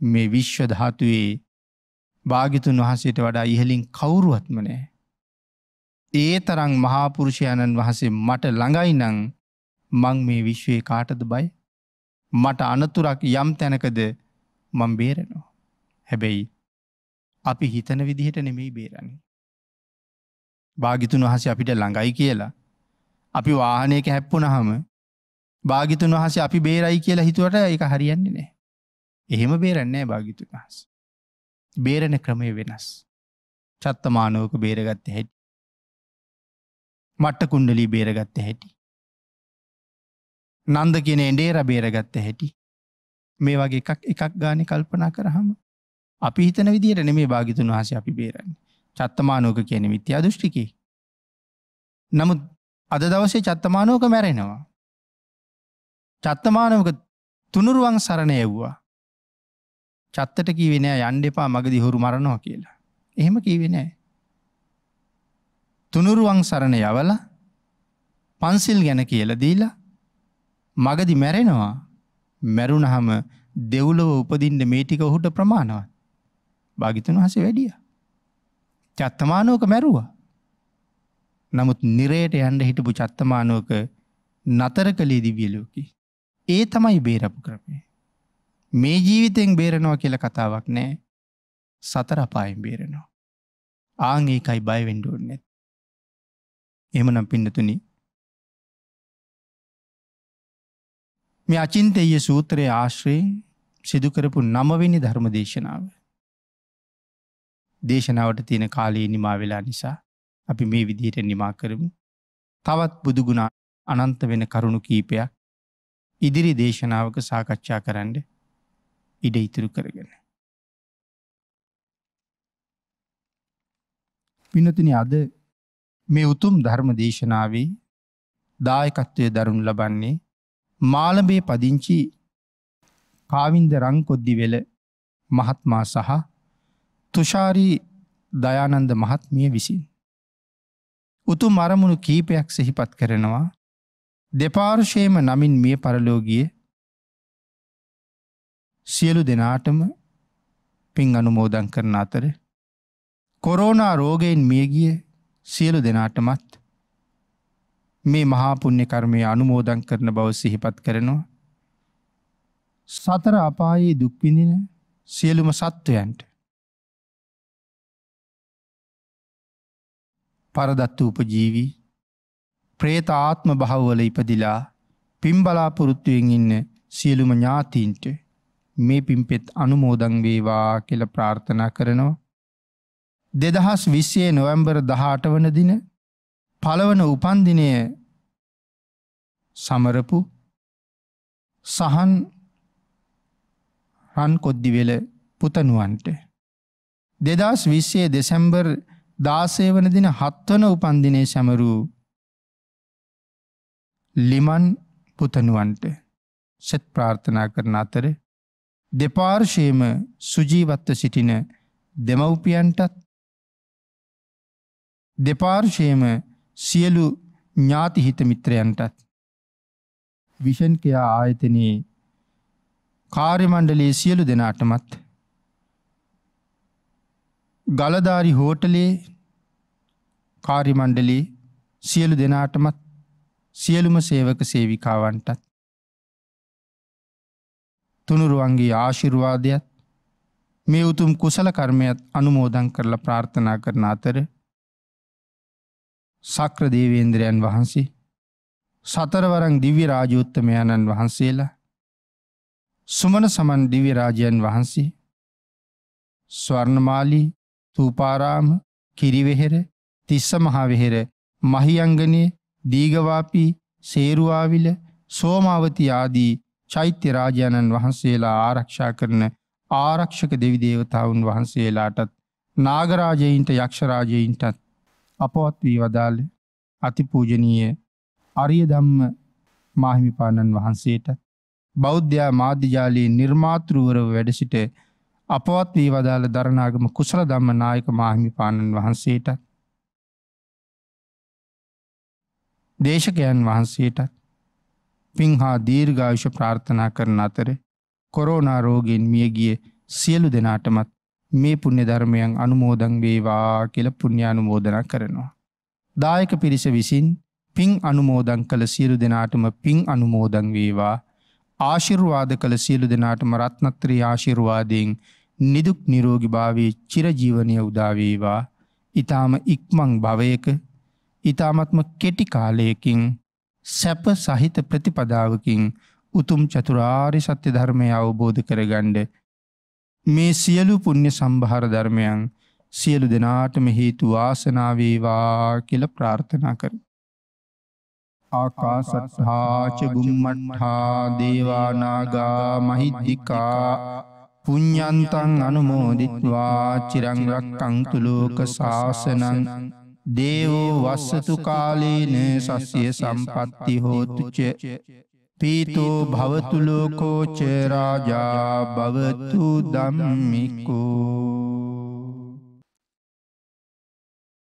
මේ විශ්ව ධාතුවේ භාගිතුන් වහසේට වඩා ඉහලින් කවුරුවත්මනෑ. ඒ තරං මහාපුරුෂයණන් වහසේ මට ළඟයි නං මං මේ විශ්වයේ කාටද බයි මට අනතුරක් යම් තැනකද මං බේරෙනවා. හැබැයි අපි හිතන විදිහට නෙමෙයි බේරන්නේ. භාගිතුන් වහස අපිට ළඟයි කියලා. අපි වාහනයක හැප්පුනහම භාගිතුන් වහස අපි බේරයි කියලා හිතුවට එක හරියන්නේ නෑ. එහෙම බේරන්නේ භාගිතුන් වහස. බේරණ ක්‍රමය වෙනස්. චත්තමානෝක බේරගත්ත හැටි. මට්ට කුණ්ඩලී බේරගත්ත හැටි. නන්ද කියන එඩේර බේරගත්ත හැටි. මේ වගේ එකක් එකක් ගානි කල්පනා කරහම අපි හිතන විදියට නෙමේ භාගිතුන් වහස අපි බේරන්න චත්තමානෝක කියන මිත්‍යා දෘෂ්ටිකි. නමුත් අද දවසේ චත්තමානෝක මැරෙනවා. චත්තමානවක තුනුරුවන් සරණ එව්වා. චත්තට කීවෙන යන්ඩෙපා මගදි හුරු මරණවා කියලා. එහෙම කීවෙනෑ. තුනුරුවන් සරණ යවල පන්සිල් ගැන කියල දීලා මගදි මැරෙනවා මැරුණහම දෙව්ලව උපදින්ට මේටික ඔහුට ප්‍රමාණවත් භාගිතන් වහස වැඩිය. චත්තමානෝක මැරුවා. නමුත් නිරයට යන්ඩ හිටපු චත්තමානෝක නතර කළේ දිවියලෝකි. ඒ තමයි බේරපු කරපේ. මේ ජීවිතෙන් බේරනවා කියල කතාවක් නෑ සතර අපායෙන් බේරෙනවා. ආං ඒකයි බයවෙන්ඩුවන්නෙත්. එමනම් පින්නතුනි මේ අචින්තය සූත්‍රයේ ආශ්‍රයෙන් සිදුකරපු නමවෙනි ධර්ම දේශනාව. දේශනාවට තියෙන කාලයේ නිමා වෙලා නිසා අපි මේ විදිහට නිමා කරමු. තවත් බුදුගුණ අනන්ත වෙන කරුණු කීපයක් ඉදිරි දේශනාවක සාකච්ඡා කරන්න ඉඩ ඉතුරු කරගෙන. පිනතින අද මේ උතුම් ධර්ම දේශනාවේ දායකත්වය දරුණු ලබන්නේ මාලබේ පදිංචි කාවින්ද රංකොද්දි වෙල මහත්මා සහ තුෂාරී දයානන්ද මහත්මිය විසින්. උතු මරමුණු කීපයක් සෙහිපත් කරනවා දෙපාර්ශයම නමින් මිය පරලෝගිය සියලු දෙනාටම පින් අනුමෝදන් කරන අතර කොරෝනා රෝගයෙන් මියගිය සියලු දෙනාටමත් මේ මහාපුුණ්‍ය කර්මය අනුමෝදන් කරන බව සිහිපත් කරනවා සතර අපායේ දුක්විඳින සියලුම සත්වයන්ට පරදත්ත උපජීවී ප්‍රේත ආත්ම භවවල ඉපදිලා පිම්බලාපොරොත්තුවෙන් ඉන්න සියලුම ඥාතීන්ට මේ පිම්පෙත් අනුමෝදං වේවා කියල ප්‍රාර්ථනා කරනවා. දෙදහස් විශ්‍යයේ නොවැම්බර් දහට වන දින පළවන උපන්දිනය සමරපු සහන් රන් කොද්දිවෙල පුතනුවන්ට. දෙදස් විශ්‍යයේ දෙසැම්බර් දාසය වන දින හත්වන උපන්දිනය සැමරූ ලිමන් පුතනුවන්ට සෙත් ප්‍රාර්ථනා කරන අතර දෙපාර්ශයම සුජීවත්ව සිටින දෙමව්පියන්ටත් දෙපාර්ශයම සියලු ඥාතිහිත මිත්‍රයන්ටත්. විෂන්කයා ආයතනයේ කාර්යමණ්ඩලයේ සියලු දෙනාටමත් ගලධාරි හෝටලේ කාර්යමණ්ඩලේ සියලු දෙනාටමත් සියලුම සේවක සේවිකාවන්ටත් තුනුරුවන්ගේ ආශිර්වාදයත් මේ උතුම් කුසල කර්මයත් අනුමෝදන් කරලා ප්‍රාර්ථනා කරන අතර සක්‍ර දේවේන්ද්‍රයන් වහන්සේ සතරවරං දිව්‍ය රාජෝත්තමයණන් වහන්සේලා සුමන සමන් දිව්‍ය රාජයන් වහන්සේ ස්වර්ණමාලී තූපාරාම කිරිවෙහෙර තිස්ස මහාවෙහෙර මහියංගනයේ දීගවාපී සේරුවාවිල සෝමාවති ආදී චෛත්‍ය රාජාණන් වහන්සේලා ආරක්ෂා කරන ආරක්ෂක දෙවිදේවතාවුන් වහන්සේලාටත් නාගරාජයින්ට යක්ෂරාජයින්ටත් අපවත් වී වදාළ. අතිපූජනීය අරිය දම්ම මාහිමිපාණන් වහන්සේට. බෞද්ධයා මාධ්‍යජාලයේ නිර්මාතෘවරව වැඩසිට අපවත් වී වදාළ දරනාගම කුසල දම්ම නායක මාහිමිපාණන් වහන්සේට. දේශකයන් වහන්සේටත් පින් හා දීර්ඝායුෂ ප්‍රාර්ථනා කරන අතර කොරෝනා රෝගෙන් මියගිය සියලු දෙනාටමත් මේ පුුණ්‍ය ධර්මයන් අනුමෝදං වේවා කියල පුුණ්‍යානුමෝදනා කරනවා. දායක පිරිස විසින් පින් අනුමෝදං කළ සියලු දෙනාටම පින් අනුමෝදං වේවා ආශිර්වාද කළ සියලු දෙනාටම රත්නත්‍රී ආශිර්වාදයෙන් නිදුක් නිරෝගි භාවේ චිරජීවනය උදාවේවා ඉතාම ඉක්මං භවයක ඉතාමත්ම කෙටි කාලයකින් සැප සහිත ප්‍රතිපදාවකින් උතුම් චතුරාරි සත්‍ය ධර්මය අවබෝධ කරගණ්ඩ මේ සියලු පුුණ්‍ය සම්භාර ධර්මයන් සියලු දෙනාටම හේතු වාසනාවේවා කියල ප්‍රාර්ථනා කර. ආකාසත්හාච බුම්මට්හා දේවානාගා මහිද්දිකා පුඤ්ඥන්තන් අනුමෝදිත්වා චිරංරක්කංතුලෝක ශාසනන් දේවෝ වස්සතු කාලේන සස්ය සම්පත්ති හෝතුච පීතෝ භවතුලෝකෝච රාජා භවතු දම්මිකෝ